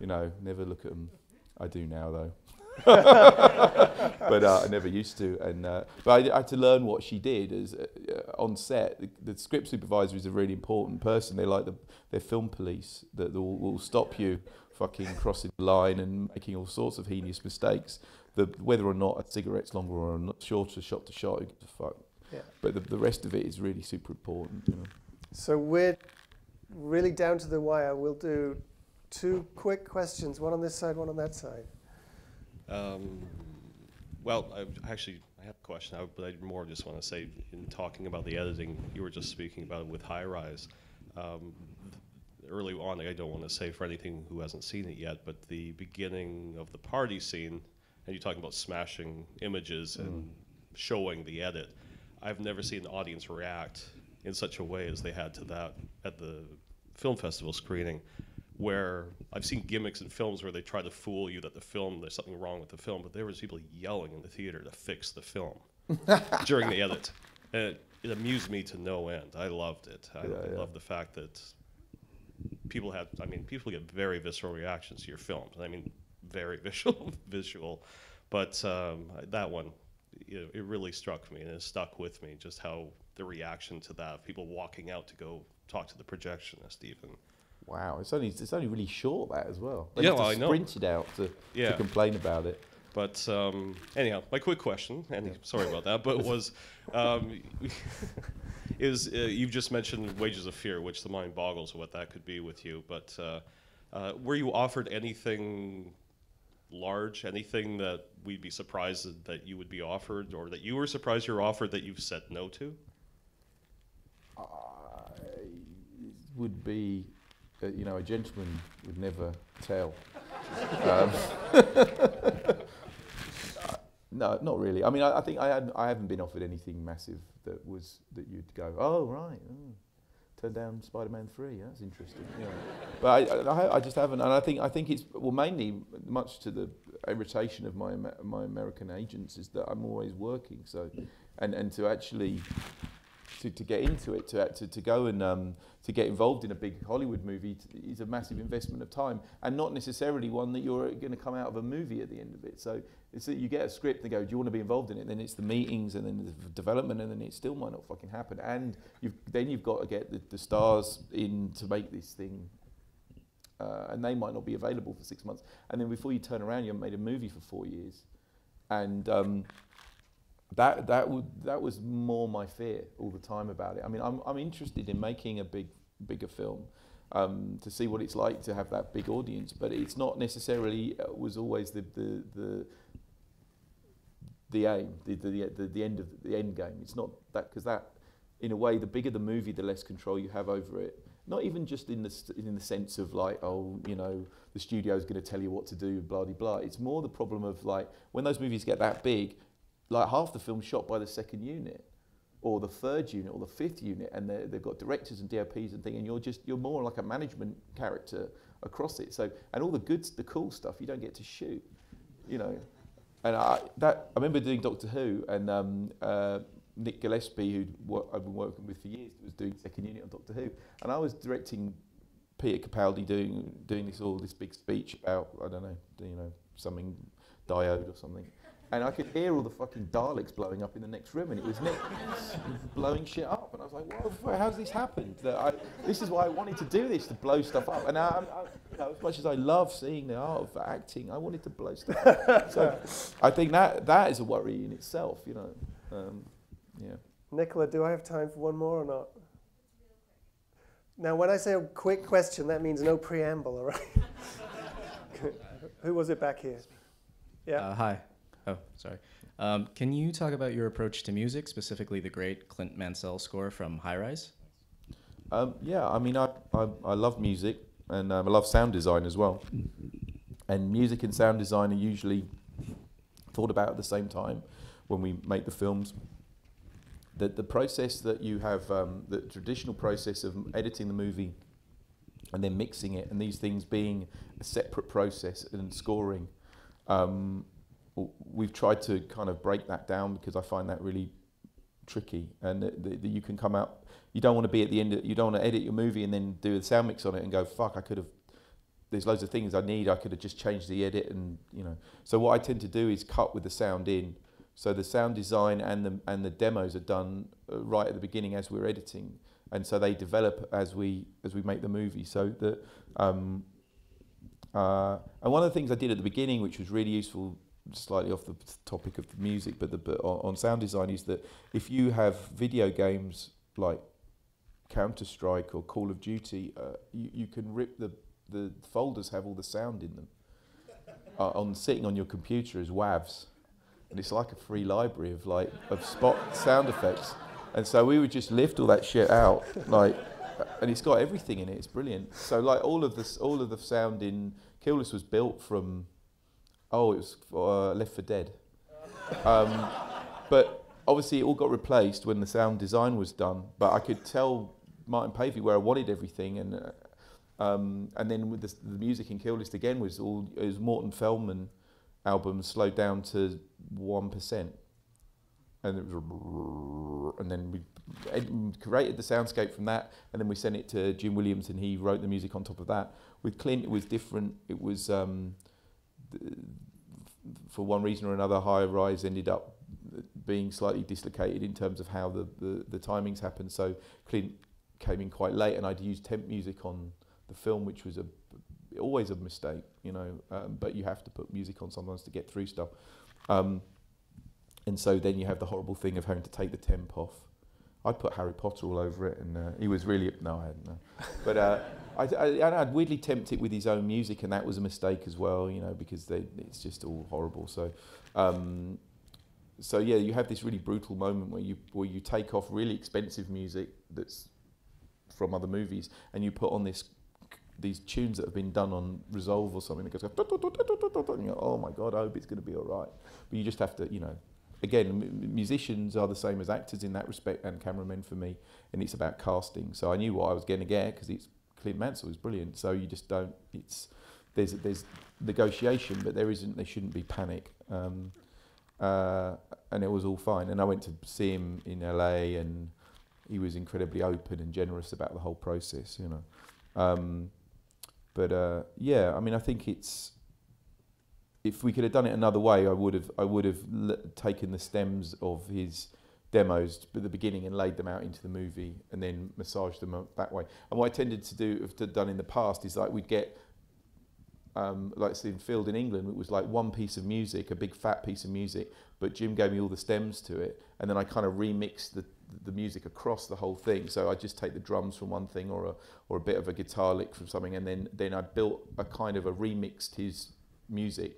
You know, never look at them. I do now though. *laughs* *laughs* but uh, I never used to, and uh, but I, I had to learn what she did as uh, on set. The, the script supervisor is a really important person. They're like the they're film police that will, will stop you fucking crossing the line and making all sorts of heinous mistakes. The whether or not a cigarette's longer or not shorter, shot to shot, who gives a fuck. Yeah. But the, the rest of it is really super important. You know. So we're really down to the wire. We'll do two quick questions, one on this side, one on that side. Um, well, I actually I have a question, I- but I more just want to say, in talking about the editing, you were just speaking about it with High Rise. Um, early on, I don't want to say for anything who hasn't seen it yet, but the beginning of the party scene, and you're talking about smashing images and showing the edit. I've never seen an audience react in such a way as they had to that at the film festival screening where I've seen gimmicks in films where they try to fool you that the film there's something wrong with the film, but there was people yelling in the theater to fix the film *laughs* during the edit. And it, it amused me to no end. I loved it. I, Yeah, yeah. love the fact that people had I mean people get very visceral reactions to your films. I mean very *laughs* visual visual. But um, that one you know, it really struck me and it stuck with me just how the reaction to that, people walking out to go talk to the projectionist even. Wow, it's only it's only really short that as well. They yeah, well, I know. sprinted out to, yeah. to complain about it. But um, anyhow, my quick question, and sorry about that, but *laughs* was um, *laughs* is uh, you've just mentioned Wages of Fear, which the mind boggles what that could be with you. But uh, uh, were you offered anything large, anything that we'd be surprised that you would be offered, or that you were surprised you're offered that you've said no to? would be, uh, you know, a gentleman would never tell. *laughs* um, *laughs* no, not really. I mean, I, I think I, had, I haven't been offered anything massive that was that you'd go, oh right, mm, turn down Spider-Man three. That's interesting. Know. But I, I, I just haven't, and I think I think it's well mainly much to the irritation of my my American agents is that I'm always working. So, and and to actually to, to get into it, to, to, to go and um, to get involved in a big Hollywood movie is a massive investment of time and not necessarily one that you're going to come out of a movie at the end of it. So it's that you get a script and go, do you want to be involved in it? Then it's the meetings and then the development and then it still might not fucking happen. And you've, then you've got to get the, the stars in to make this thing uh, and they might not be available for six months. And then before you turn around, you haven't made a movie for four years. And um, that that would that was more my fear all the time about it. I mean, I'm I'm interested in making a big bigger film um, to see what it's like to have that big audience, but it's not necessarily uh, was always the the the the aim, the the, the the end of the end game. It's not that because that, in a way, the bigger the movie, the less control you have over it. Not even just in the in the sense of like, oh, you know, the studio's going to tell you what to do, blah blah blah. It's more the problem of like when those movies get that big, like half the film's shot by the second unit, or the third unit, or the fifth unit, and they've got directors and DOPs and thing, and you're just you're more like a management character across it. So and all the good, the cool stuff you don't get to shoot, you know. And I that I remember doing Doctor Who, and um, uh, Nick Gillespie, who I've been working with for years, was doing second unit on Doctor Who, and I was directing Peter Capaldi doing doing this all this big speech about I don't know you know something diode or something, and I could hear all the fucking Daleks blowing up in the next room, and it was Nick *laughs* blowing shit up, and I was like, what the fuck, how's this happened? That I, this is why I wanted to do this to blow stuff up, and I, I, you know, as much as I love seeing the art of acting, I wanted to blow stuff up. *laughs* so I think that that is a worry in itself, you know. Um, yeah. Nicola, do I have time for one more or not? Now, when I say a quick question, that means no preamble, all right? *laughs* Who was it back here? Yeah. Uh, hi. Oh, sorry. Um, can you talk about your approach to music, specifically the great Clint Mansell score from High Rise? Um, yeah, I mean, I, I, I love music and um, I love sound design as well. And music and sound design are usually thought about at the same time when we make the films. The, the process that you have, um, the traditional process of editing the movie and then mixing it, and these things being a separate process and scoring, um, we've tried to kind of break that down because I find that really tricky. And that, you can come out you don't want to be at the end of, you don't want to edit your movie and then do a sound mix on it and go fuck I could have there's loads of things I need I could have just changed the edit and you know. So what I tend to do is cut with the sound in. So the sound design and the and the demos are done uh, right at the beginning as we're editing. And so they develop as we as we make the movie. So that um, uh, and one of the things I did at the beginning, which was really useful, slightly off the topic of the music, but, the, but on, sound design, is that if you have video games like Counter Strike or Call of Duty, uh, you, you can rip the the folders have all the sound in them. uh, on sitting on your computer as WAVs, and it's like a free library of like of spot sound effects. And so we would just lift all that shit out, like, and it's got everything in it. It's brilliant. So like all of this, all of the sound in Kill List was built from, oh, it was uh, Left 4 Dead. Um, but obviously it all got replaced when the sound design was done. But I could tell Martin Pavey where I wanted everything, and uh, um, and then with the, the music in Kill List again was all it was Morton Feldman albums slowed down to one percent, and it was and then we created the soundscape from that, and then we sent it to Jim Williams, and he wrote the music on top of that. With Clint, it was different. It was um, for one reason or another, High Rise ended up being slightly dislocated in terms of how the, the, the timings happened. So Clint came in quite late, and I'd used temp music on the film, which was a always a mistake, you know. Um, but you have to put music on sometimes to get through stuff. Um, and so then you have the horrible thing of having to take the temp off. I'd put Harry Potter all over it, and uh, he was really no, I hadn't. No. But uh, I, I, I'd weirdly tempt it with his own music, and that was a mistake as well, you know, because they, it's just all horrible. So, um, so yeah, you have this really brutal moment where you where you take off really expensive music that's from other movies, and you put on this these tunes that have been done on Resolve or something that goes, oh my god, I hope it's going to be all right. But you just have to, you know, again, musicians are the same as actors in that respect, and cameramen for me, and it's about casting. So I knew what I was going to get because it's Clint Mansell is brilliant. So you just don't. It's there's there's negotiation, but there isn't. There shouldn't be panic. Um, uh, and it was all fine. And I went to see him in LA, and he was incredibly open and generous about the whole process. You know. Um, but uh, yeah, I mean, I think it's if we could have done it another way, I would have I would have taken the stems of his demos at the beginning and laid them out into the movie and then massaged them that way. And what I tended to do to done in the past is like we'd get um, like in Field in England, it was like one piece of music, a big fat piece of music, but Jim gave me all the stems to it, and then I kind of remixed the the music across the whole thing. So I just take the drums from one thing or a or a bit of a guitar lick from something, and then then I built a kind of a remixed his music.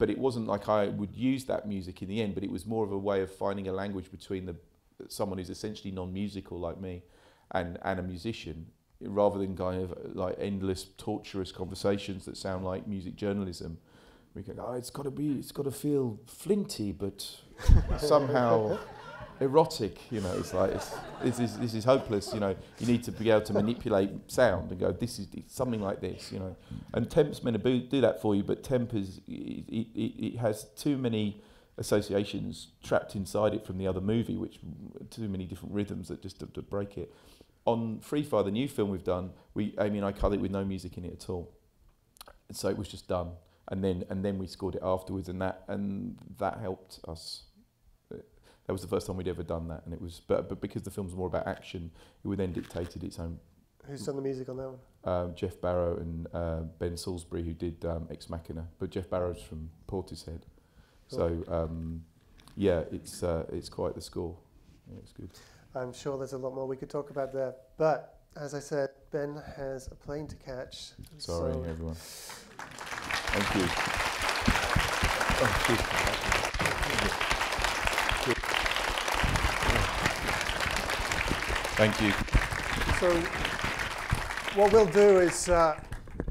But it wasn't like I would use that music in the end, but it was more of a way of finding a language between the someone who's essentially non-musical like me and and a musician rather than kind of like endless torturous conversations that sound like music journalism. We go oh it's got to be it's got to feel flinty but somehow erotic you know it's like it's, this is this is hopeless you know you need to be able to manipulate sound and go this is something like this you know and temp's meant to do that for you but temp is it, it, it has too many associations trapped inside it from the other movie which too many different rhythms that just to, to break it on Free Fire, the new film we've done, we Amy and I cut it with no music in it at all. And so it was just done, and then and then we scored it afterwards, and that and that helped us. That was the first time we'd ever done that, and it was but but because the film's more about action, it would then dictated its own. Who's done the music on that one? Um, Jeff Barrow and uh, Ben Salisbury, who did um, Ex Machina, but Jeff Barrow's from Portishead, so um, yeah, it's uh, it's quite the score. Yeah, it's good. I'm sure there's a lot more we could talk about there. But as I said, Ben has a plane to catch. Sorry, so everyone. *laughs* Thank you. Oh, Thank you. So what we'll do is, uh,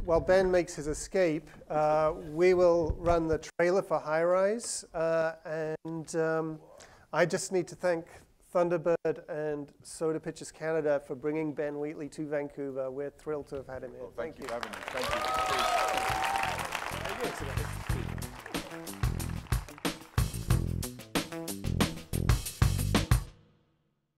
while Ben makes his escape, uh, we will run the trailer for High Rise. Uh, and um, I just need to thank Thunderbird and Soda Pictures Canada for bringing Ben Wheatley to Vancouver. We're thrilled to have had him here. Well, thank you for having me. Thank you. Thank you.